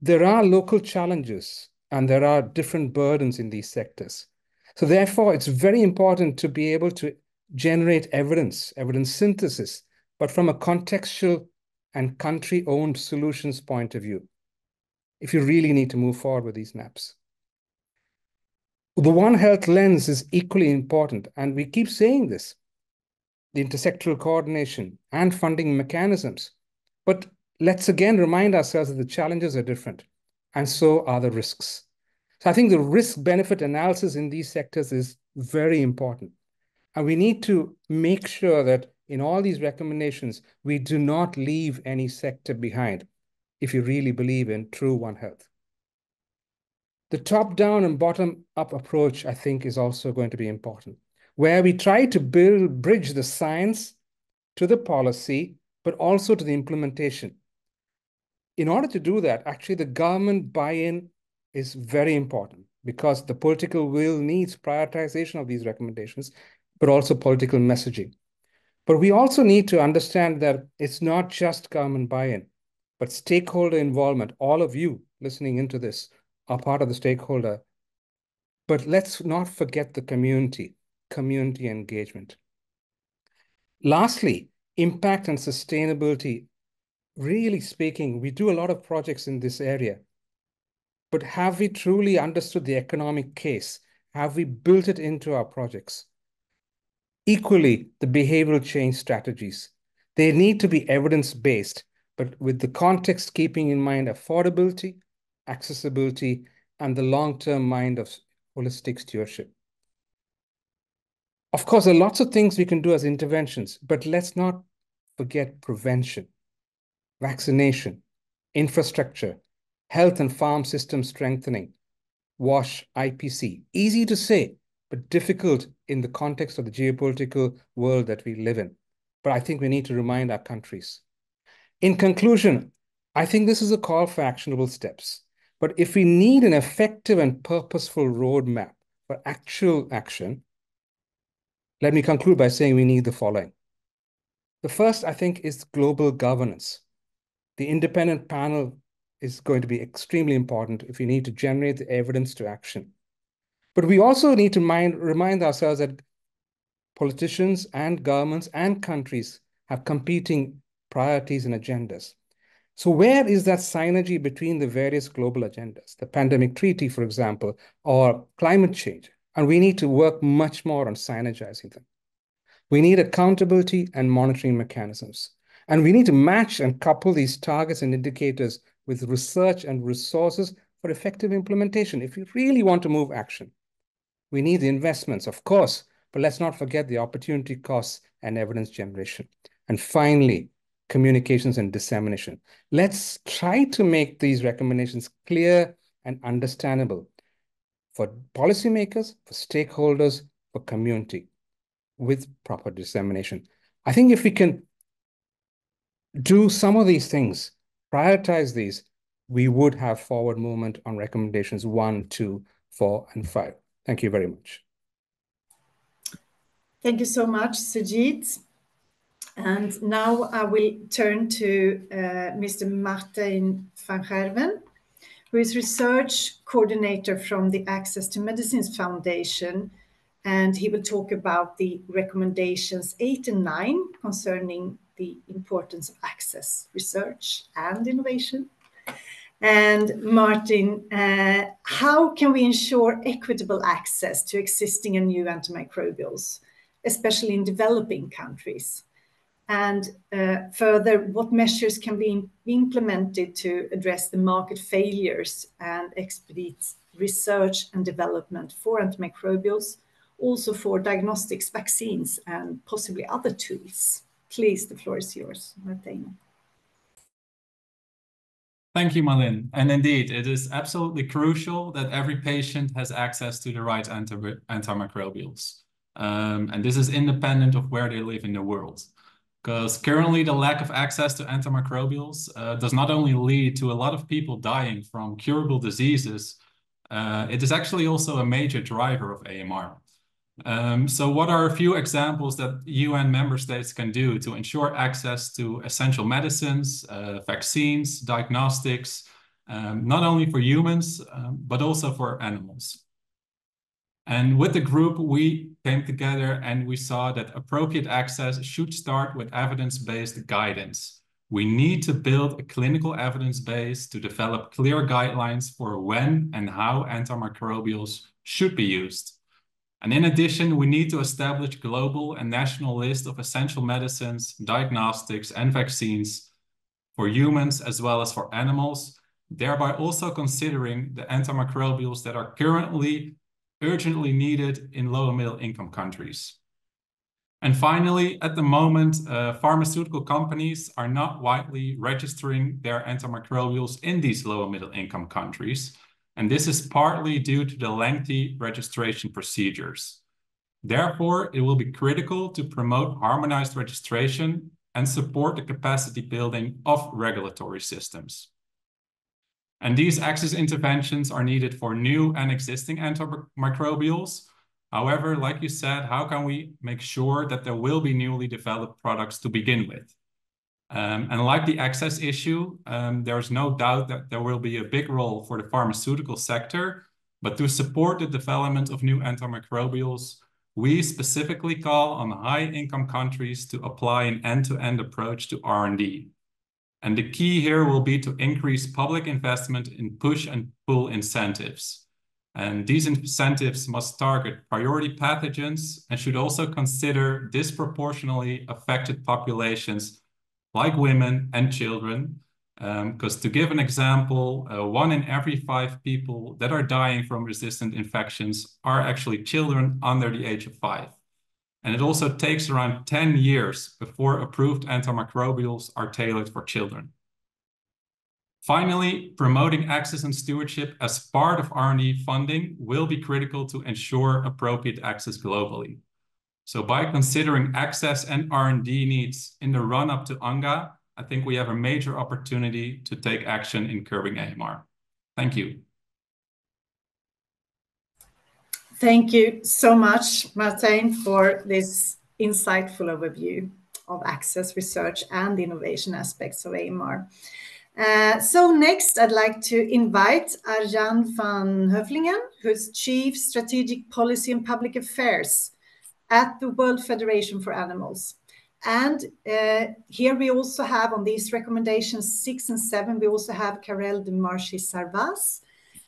There are local challenges, and there are different burdens in these sectors. So therefore, it's very important to be able to generate evidence, evidence synthesis, but from a contextual and country-owned solutions point of view, if you really need to move forward with these NAPs. The One Health lens is equally important, and we keep saying this, the intersectoral coordination and funding mechanisms. But let's again remind ourselves that the challenges are different, and so are the risks. So I think the risk-benefit analysis in these sectors is very important. And we need to make sure that in all these recommendations, we do not leave any sector behind if you really believe in true One Health. The top-down and bottom-up approach, I think, is also going to be important, where we try to build, bridge the science to the policy, but also to the implementation. In order to do that, actually, the government buy-in is very important because the political will needs prioritization of these recommendations, but also political messaging. But we also need to understand that it's not just government buy-in, but stakeholder involvement. All of you listening into this are part of the stakeholder. But let's not forget the community, community engagement. Lastly, impact and sustainability. Really speaking, we do a lot of projects in this area. But have we truly understood the economic case? Have we built it into our projects? Equally, the behavioral change strategies. They need to be evidence-based, but with the context keeping in mind affordability, accessibility, and the long-term mind of holistic stewardship. Of course, there are lots of things we can do as interventions, but let's not forget prevention, vaccination, infrastructure, health and farm system strengthening, WASH, IPC. Easy to say, but difficult in the context of the geopolitical world that we live in. But I think we need to remind our countries. In conclusion, I think this is a call for actionable steps. But if we need an effective and purposeful roadmap for actual action, let me conclude by saying we need the following. The first, I think, is global governance. The independent panel is going to be extremely important if we need to generate the evidence to action. But we also need to mind, remind ourselves that politicians and governments and countries have competing priorities and agendas. So where is that synergy between the various global agendas, the pandemic treaty, for example, or climate change? And we need to work much more on synergizing them. We need accountability and monitoring mechanisms. And we need to match and couple these targets and indicators with research and resources for effective implementation if we really want to move action. We need the investments, of course, but let's not forget the opportunity costs and evidence generation. And finally, communications and dissemination. Let's try to make these recommendations clear and understandable for policymakers, for stakeholders, for community with proper dissemination. I think if we can do some of these things, prioritize these, we would have forward movement on recommendations one, two, four, and five. Thank you very much. Thank you so much, Sujith. And now I will turn to uh, Mr. Martin van Gerven, who is research coordinator from the Access to Medicines Foundation. And he will talk about the recommendations eight and nine concerning the importance of access, research, and innovation. And Martin, uh, how can we ensure equitable access to existing and new antimicrobials, especially in developing countries? And uh, further, what measures can be implemented to address the market failures and expedite research and development for antimicrobials, also for diagnostics, vaccines, and possibly other tools? Please, the floor is yours, Martina. Thank you, Malin. And indeed, it is absolutely crucial that every patient has access to the right anti antimicrobials. Um, and this is independent of where they live in the world. Because currently the lack of access to antimicrobials uh, does not only lead to a lot of people dying from curable diseases, uh, it is actually also a major driver of AMR. Um, so what are a few examples that UN member states can do to ensure access to essential medicines, uh, vaccines, diagnostics, um, not only for humans, um, but also for animals? And with the group, we came together and we saw that appropriate access should start with evidence-based guidance. We need to build a clinical evidence base to develop clear guidelines for when and how antimicrobials should be used. And in addition, we need to establish global and national list of essential medicines, diagnostics, and vaccines for humans as well as for animals, thereby also considering the antimicrobials that are currently urgently needed in low and middle income countries. And finally, at the moment, uh, pharmaceutical companies are not widely registering their antimicrobials in these low and middle income countries, and this is partly due to the lengthy registration procedures. Therefore, it will be critical to promote harmonized registration and support the capacity building of regulatory systems. And these access interventions are needed for new and existing antimicrobials. However, like you said, how can we make sure that there will be newly developed products to begin with? Um, and like the access issue, um, there's no doubt that there will be a big role for the pharmaceutical sector, but to support the development of new antimicrobials, we specifically call on high-income countries to apply an end-to-end -end approach to R&D. And the key here will be to increase public investment in push and pull incentives. And these incentives must target priority pathogens and should also consider disproportionately affected populations like women and children. Because um, to give an example, uh, one in every five people that are dying from resistant infections are actually children under the age of five. And it also takes around 10 years before approved antimicrobials are tailored for children. Finally, promoting access and stewardship as part of R&D funding will be critical to ensure appropriate access globally. So by considering access and R&D needs in the run-up to UNGA, I think we have a major opportunity to take action in curbing AMR. Thank you. Thank you so much, Martin, for this insightful overview of access research and innovation aspects of AMR. Uh, so next, I'd like to invite Arjan van Heuvelingen, who's Chief Strategic Policy and Public Affairs at the World Federation for Animals. And uh, here we also have on these recommendations six and seven, we also have Carel du Marchie Sarvaas,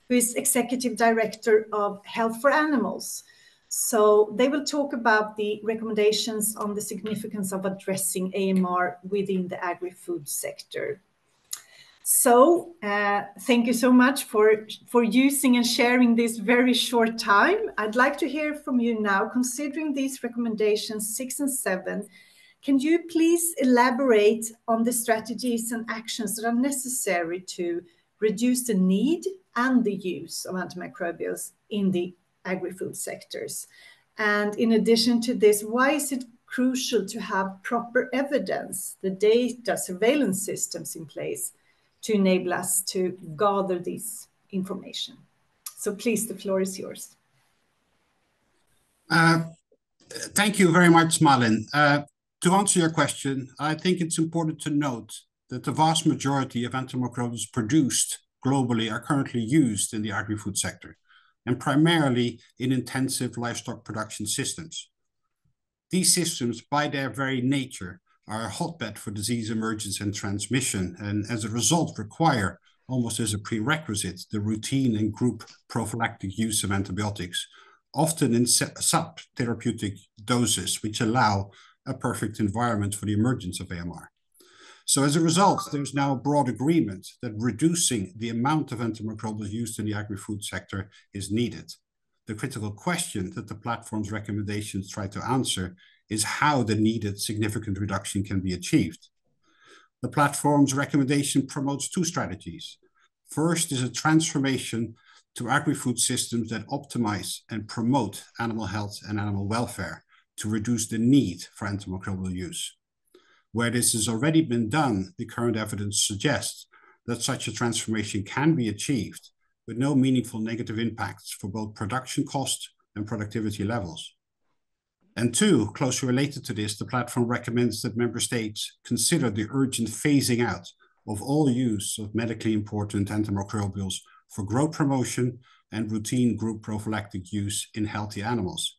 who is Executive Director of Health for Animals. So they will talk about the recommendations on the significance of addressing AMR within the agri-food sector. So uh, thank you so much for, for using and sharing this very short time. I'd like to hear from you now, considering these recommendations six and seven, can you please elaborate on the strategies and actions that are necessary to reduce the need and the use of antimicrobials in the agri-food sectors? And in addition to this, why is it crucial to have proper evidence, the data surveillance systems in place to enable us to gather this information. So please, the floor is yours. Uh, thank you very much, Malin. Uh, to answer your question, I think it's important to note that the vast majority of antimicrobials produced globally are currently used in the agri-food sector, and primarily in intensive livestock production systems. These systems, by their very nature, are a hotbed for disease emergence and transmission, and as a result require, almost as a prerequisite, the routine and group prophylactic use of antibiotics, often in sub-therapeutic doses, which allow a perfect environment for the emergence of AMR. So as a result, there's now a broad agreement that reducing the amount of antimicrobials used in the agri-food sector is needed. The critical question that the platform's recommendations try to answer is how the needed significant reduction can be achieved. The platform's recommendation promotes two strategies. First is a transformation to agri-food systems that optimize and promote animal health and animal welfare to reduce the need for antimicrobial use. Where this has already been done, the current evidence suggests that such a transformation can be achieved with no meaningful negative impacts for both production cost and productivity levels. And two, closely related to this, the platform recommends that member states consider the urgent phasing out of all use of medically important antimicrobials for growth promotion and routine group prophylactic use in healthy animals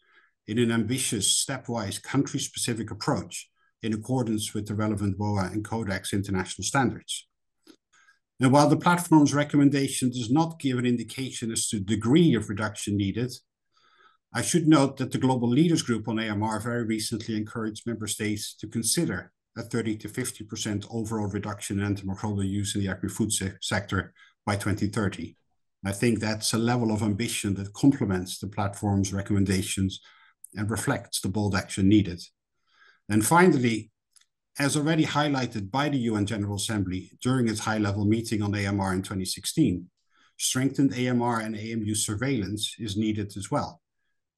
in an ambitious stepwise country-specific approach in accordance with the relevant WOA and Codex international standards. Now, while the platform's recommendation does not give an indication as to the degree of reduction needed, I should note that the Global Leaders Group on AMR very recently encouraged member states to consider a 30 to 50% overall reduction in antimicrobial use in the agri-food se sector by 2030. I think that's a level of ambition that complements the platform's recommendations and reflects the bold action needed. And finally, as already highlighted by the UN General Assembly during its high-level meeting on AMR in 2016, strengthened AMR and AMU surveillance is needed as well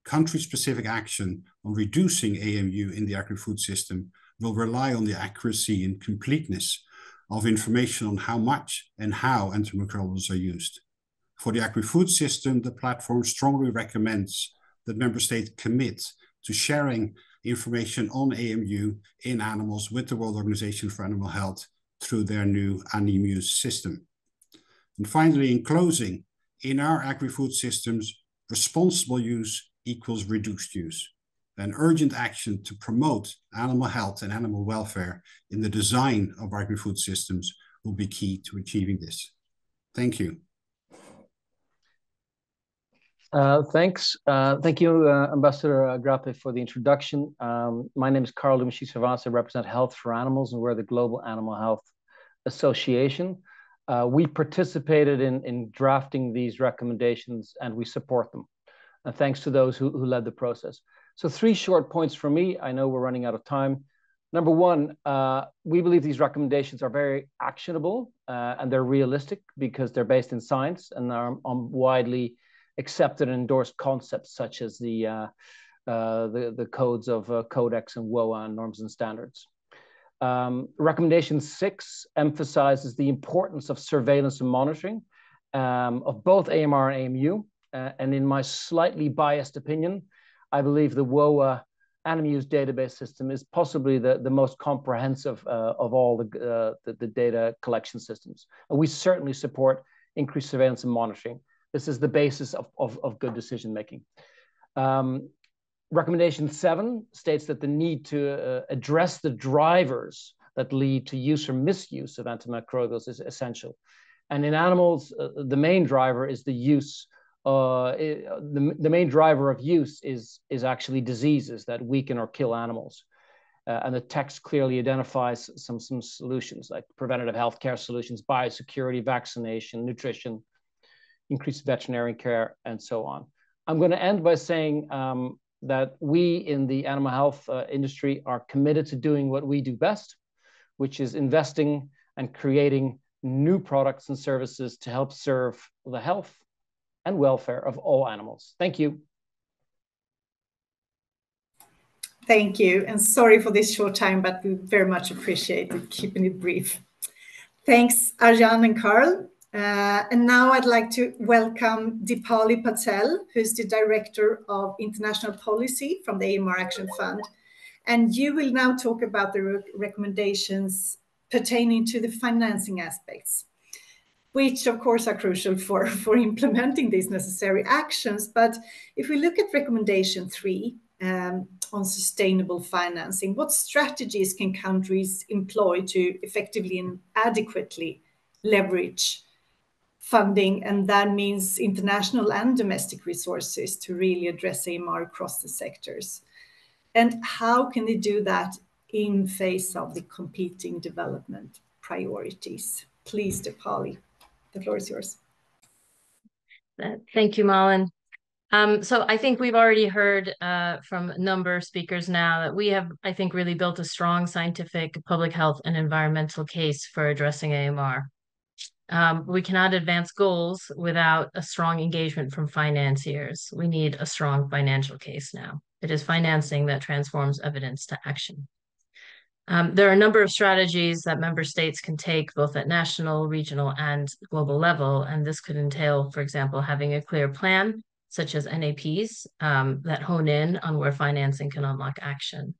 country-specific action on reducing AMU in the agri-food system will rely on the accuracy and completeness of information on how much and how antimicrobials are used. For the agri-food system, the platform strongly recommends that member states commit to sharing information on AMU in animals with the World Organization for Animal Health through their new ANIMUSE system. And finally, in closing, in our agri-food systems, responsible use equals reduced use. An urgent action to promote animal health and animal welfare in the design of agri-food systems will be key to achieving this. Thank you. Uh, thanks. Uh, thank you, uh, Ambassador uh, Grape, for the introduction. Um, my name is Carl Lumshi-Servas. I represent Health for Animals, and we're the Global Animal Health Association. Uh, we participated in, in drafting these recommendations, and we support them and thanks to those who, who led the process. So three short points for me. I know we're running out of time. Number one, we believe these recommendations are very actionable and they're realistic because they're based in science and are on widely accepted and endorsed concepts such as the uh, uh the, the codes of uh, Codex and WOA and norms and standards. Um, recommendation six emphasizes the importance of surveillance and monitoring um, of both AMR and AMU uh, and in my slightly biased opinion, I believe the WOA Animuse database system is possibly the, the most comprehensive uh, of all the, uh, the, the, data collection systems. And we certainly support increased surveillance and monitoring. This is the basis of, of, of good decision making. Um, recommendation seven states that the need to uh, address the drivers that lead to use or misuse of antimicrobials is essential. And in animals, uh, the main driver is the use uh, the, the main driver of use is, is actually diseases that weaken or kill animals. Uh, and the text clearly identifies some, some solutions like preventative healthcare solutions, biosecurity, vaccination, nutrition, increased veterinary care, and so on. I'm going to end by saying um, that we in the animal health uh, industry are committed to doing what we do best, which is investing and creating new products and services to help serve the health and welfare of all animals. Thank you. Thank you. And sorry for this short time, but we very much appreciate it, keeping it brief. Thanks, Arjan and Carl. Uh, and now I'd like to welcome Dipali Patel, who's the Director of International Policy from the AMR Action Fund. And you will now talk about the re recommendations pertaining to the financing aspects which of course are crucial for, for implementing these necessary actions. But if we look at recommendation three um, on sustainable financing, what strategies can countries employ to effectively and adequately leverage funding? And that means international and domestic resources to really address AMR across the sectors. And how can they do that in face of the competing development priorities? Please, Dipali. The floor is yours. Uh, thank you, Malin. Um, so I think we've already heard uh, from a number of speakers now that we have, I think, really built a strong scientific, public health, and environmental case for addressing AMR. Um, we cannot advance goals without a strong engagement from financiers. We need a strong financial case now. It is financing that transforms evidence to action. Um, there are a number of strategies that member states can take both at national, regional, and global level. And this could entail, for example, having a clear plan, such as NAPs, um, that hone in on where financing can unlock action.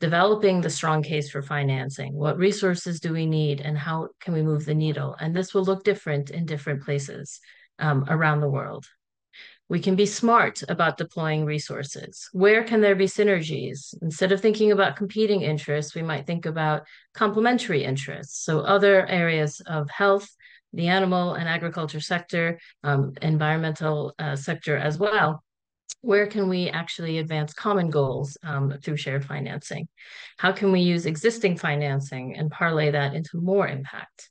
Developing the strong case for financing. What resources do we need and how can we move the needle? And this will look different in different places um, around the world. We can be smart about deploying resources. Where can there be synergies? Instead of thinking about competing interests, we might think about complementary interests. So other areas of health, the animal and agriculture sector, um, environmental uh, sector as well. Where can we actually advance common goals um, through shared financing? How can we use existing financing and parlay that into more impact?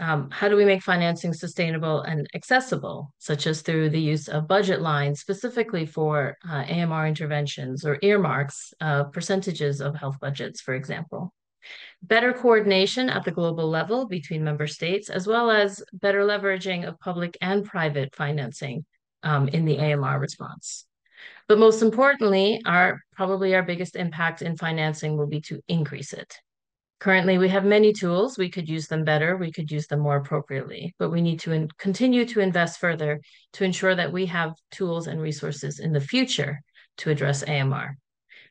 um, how do we make financing sustainable and accessible, such as through the use of budget lines specifically for uh, AMR interventions or earmarks, uh, percentages of health budgets, for example. Better coordination at the global level between member states, as well as better leveraging of public and private financing um, in the AMR response. But most importantly, our probably our biggest impact in financing will be to increase it. Currently, we have many tools. We could use them better. We could use them more appropriately, but we need to continue to invest further to ensure that we have tools and resources in the future to address AMR.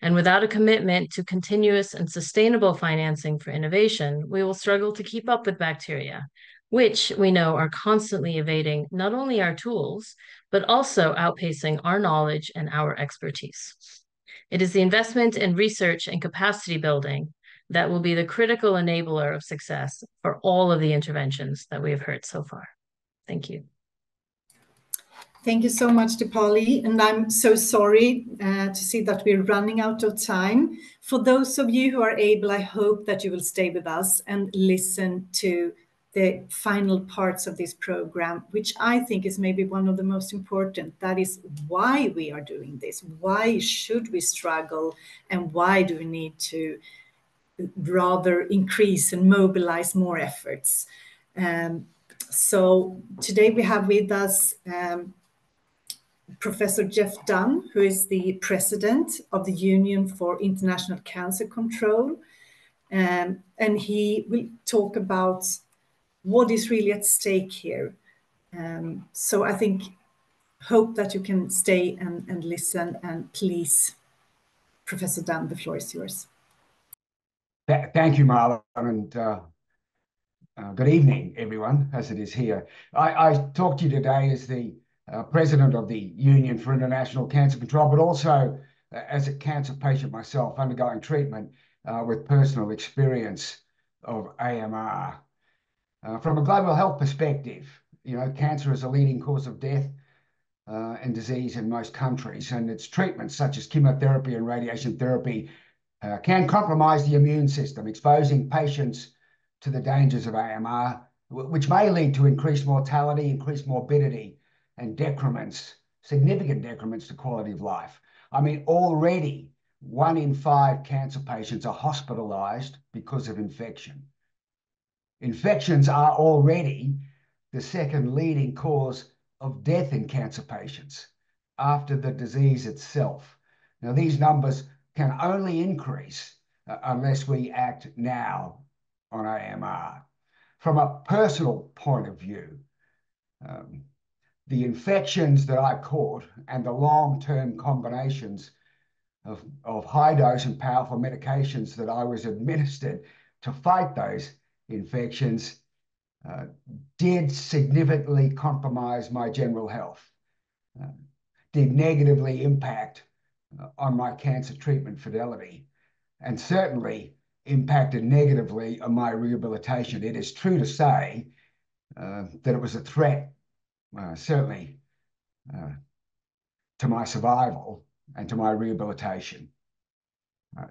And without a commitment to continuous and sustainable financing for innovation, we will struggle to keep up with bacteria, which we know are constantly evading not only our tools, but also outpacing our knowledge and our expertise. It is the investment in research and capacity building that will be the critical enabler of success for all of the interventions that we have heard so far. Thank you. Thank you so much, Dipali. And I'm so sorry uh, to see that we're running out of time. For those of you who are able, I hope that you will stay with us and listen to the final parts of this program, which I think is maybe one of the most important. That is why we are doing this. Why should we struggle? And why do we need to rather increase and mobilize more efforts. Um, so today we have with us um, Professor Jeff Dunn, who is the president of the Union for International Cancer Control. Um, and he will talk about what is really at stake here. Um, so I think, hope that you can stay and, and listen and please Professor Dunn, the floor is yours. Thank you, Marlon, and uh, uh, good evening, everyone, as it is here. I, I talk to you today as the uh, president of the Union for International Cancer Control, but also uh, as a cancer patient myself undergoing treatment uh, with personal experience of AMR. Uh, from a global health perspective, you know, cancer is a leading cause of death uh, and disease in most countries, and its treatments, such as chemotherapy and radiation therapy, uh, can compromise the immune system, exposing patients to the dangers of AMR, which may lead to increased mortality, increased morbidity, and decrements, significant decrements to quality of life. I mean, already one in five cancer patients are hospitalized because of infection. Infections are already the second leading cause of death in cancer patients after the disease itself. Now, these numbers can only increase uh, unless we act now on AMR. From a personal point of view, um, the infections that I caught and the long-term combinations of, of high dose and powerful medications that I was administered to fight those infections uh, did significantly compromise my general health, uh, did negatively impact uh, on my cancer treatment fidelity, and certainly impacted negatively on my rehabilitation. It is true to say uh, that it was a threat, uh, certainly, uh, to my survival and to my rehabilitation.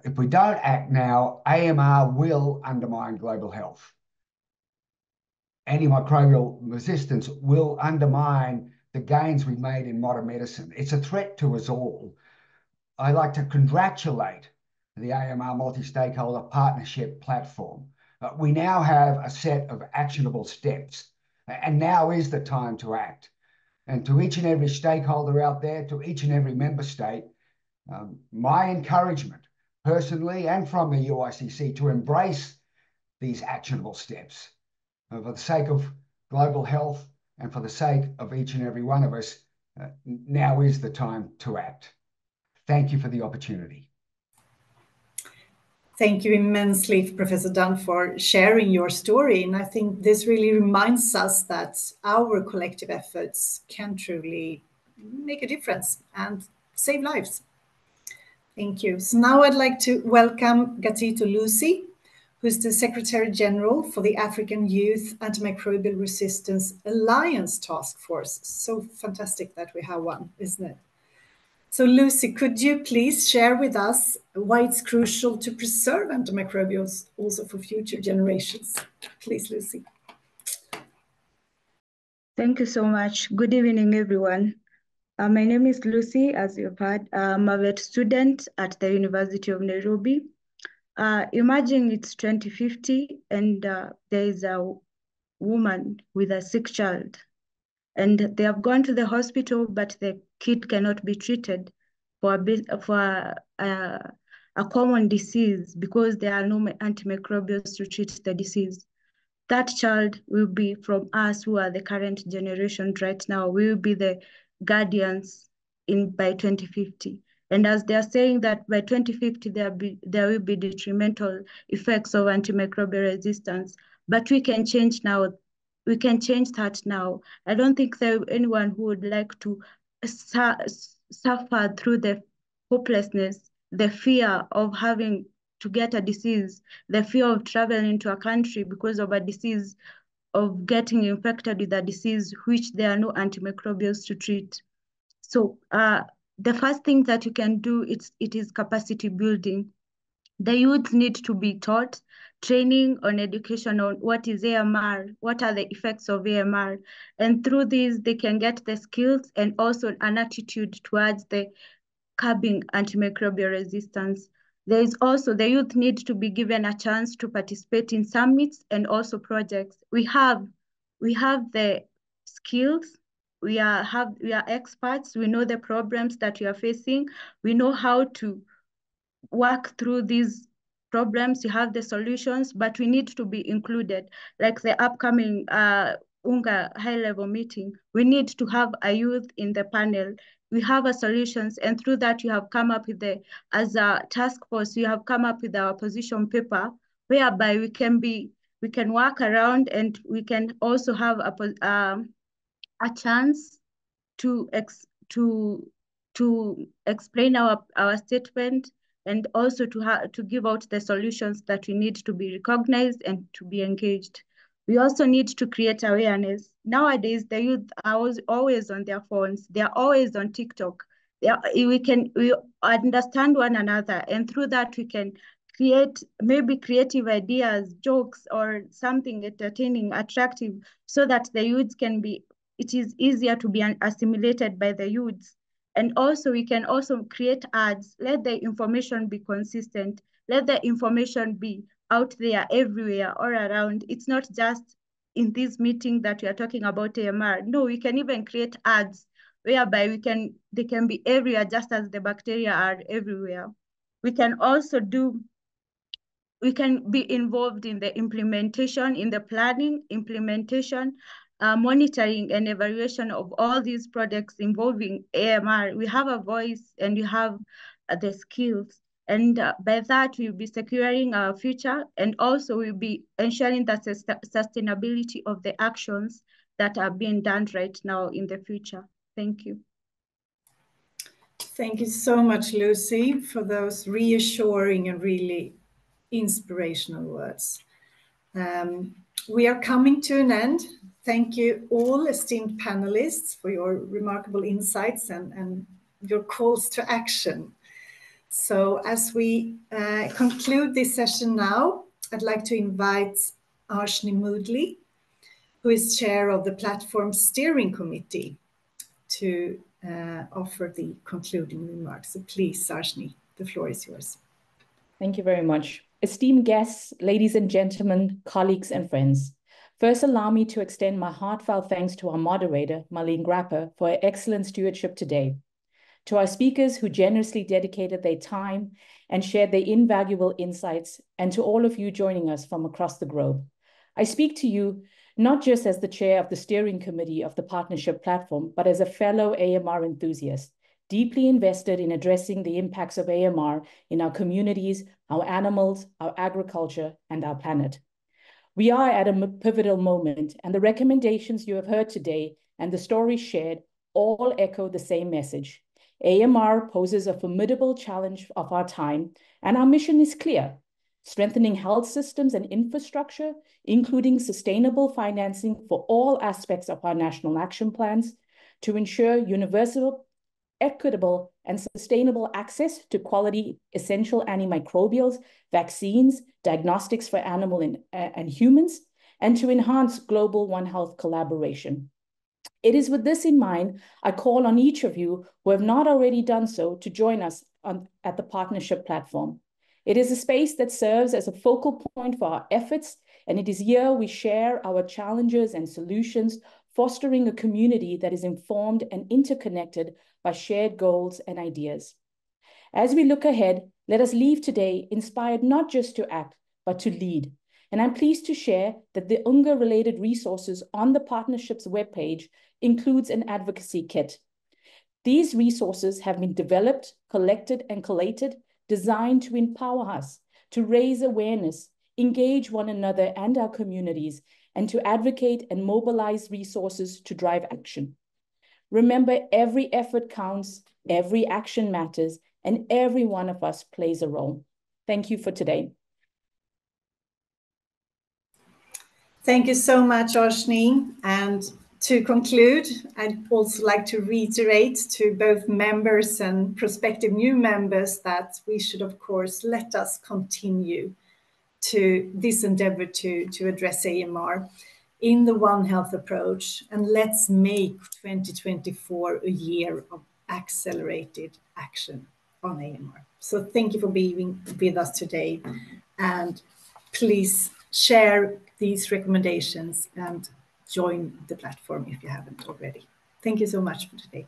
If we don't act now, AMR will undermine global health antimicrobial resistance will undermine the gains we've made in modern medicine. It's a threat to us all. I'd like to congratulate the AMR multi-stakeholder partnership platform. Uh, we now have a set of actionable steps, and now is the time to act. And to each and every stakeholder out there, to each and every member state, um, my encouragement, personally and from the UICC, to embrace these actionable steps for the sake of global health and for the sake of each and every one of us, uh, now is the time to act. Thank you for the opportunity. Thank you immensely, Professor Dunn, for sharing your story. And I think this really reminds us that our collective efforts can truly make a difference and save lives. Thank you. So now I'd like to welcome Gatito Lucy, who's the Secretary General for the African Youth Antimicrobial Resistance Alliance Task Force. So fantastic that we have one, isn't it? So Lucy, could you please share with us why it's crucial to preserve antimicrobials also for future generations? Please, Lucy. Thank you so much. Good evening, everyone. Uh, my name is Lucy, as you've heard. I'm a vet student at the University of Nairobi. Uh, imagine it's 2050 and uh, there is a woman with a sick child and they have gone to the hospital, but the kid cannot be treated for a, for a, a, a common disease because there are no antimicrobials to treat the disease. That child will be from us who are the current generation right now. We will be the guardians in by 2050. And as they are saying that by 2050, there, be, there will be detrimental effects of antimicrobial resistance, but we can change now. We can change that now. I don't think there anyone who would like to su suffer through the hopelessness, the fear of having to get a disease, the fear of traveling to a country because of a disease, of getting infected with a disease which there are no antimicrobials to treat. So uh, the first thing that you can do it's it is capacity building the youth need to be taught training on education on what is AMR, what are the effects of AMR. And through this, they can get the skills and also an attitude towards the curbing antimicrobial resistance. There is also, the youth need to be given a chance to participate in summits and also projects. We have, we have the skills. We are have we are experts. We know the problems that we are facing. We know how to work through these problems. You have the solutions but we need to be included. Like the upcoming uh UNGA high-level meeting, we need to have a youth in the panel. We have a solutions, and through that, you have come up with the, as a task force, you have come up with our position paper, whereby we can be, we can work around and we can also have a, um, a chance to ex, to to explain our our statement and also to have to give out the solutions that we need to be recognized and to be engaged. We also need to create awareness. Nowadays, the youth are always on their phones. They are always on TikTok. Are, we can we understand one another, and through that we can create maybe creative ideas, jokes, or something entertaining, attractive, so that the youths can be. It is easier to be assimilated by the youths and also we can also create ads, let the information be consistent, let the information be out there everywhere all around. It's not just in this meeting that we are talking about AMR. No, we can even create ads whereby we can they can be everywhere just as the bacteria are everywhere. We can also do we can be involved in the implementation, in the planning, implementation, uh, monitoring and evaluation of all these products involving AMR. We have a voice and we have uh, the skills. And uh, by that, we'll be securing our future and also we'll be ensuring the sustainability of the actions that are being done right now in the future. Thank you. Thank you so much, Lucy, for those reassuring and really inspirational words. Um, we are coming to an end. Thank you all esteemed panelists for your remarkable insights and, and your calls to action. So as we uh, conclude this session now, I'd like to invite Arshnee Moodley, who is chair of the platform steering committee, to uh, offer the concluding remarks. So please, Arshnee, the floor is yours. Thank you very much. Esteemed guests, ladies and gentlemen, colleagues and friends, First, allow me to extend my heartfelt thanks to our moderator, Marlene Grapper, for her excellent stewardship today. To our speakers who generously dedicated their time and shared their invaluable insights, and to all of you joining us from across the globe. I speak to you not just as the chair of the steering committee of the partnership platform, but as a fellow AMR enthusiast, deeply invested in addressing the impacts of AMR in our communities, our animals, our agriculture, and our planet. We are at a pivotal moment, and the recommendations you have heard today and the stories shared all echo the same message. AMR poses a formidable challenge of our time, and our mission is clear strengthening health systems and infrastructure, including sustainable financing for all aspects of our national action plans to ensure universal equitable and sustainable access to quality essential antimicrobials, vaccines, diagnostics for animal and, uh, and humans, and to enhance global One Health collaboration. It is with this in mind, I call on each of you who have not already done so to join us on, at the partnership platform. It is a space that serves as a focal point for our efforts, and it is here we share our challenges and solutions fostering a community that is informed and interconnected by shared goals and ideas. As we look ahead, let us leave today inspired not just to act, but to lead. And I'm pleased to share that the UNGA-related resources on the partnership's webpage includes an advocacy kit. These resources have been developed, collected, and collated, designed to empower us, to raise awareness, engage one another and our communities, and to advocate and mobilize resources to drive action. Remember, every effort counts, every action matters, and every one of us plays a role. Thank you for today. Thank you so much, Arshnee. And to conclude, I'd also like to reiterate to both members and prospective new members that we should, of course, let us continue to this endeavor to, to address AMR in the One Health approach, and let's make 2024 a year of accelerated action on AMR. So thank you for being with us today, and please share these recommendations and join the platform if you haven't already. Thank you so much for today.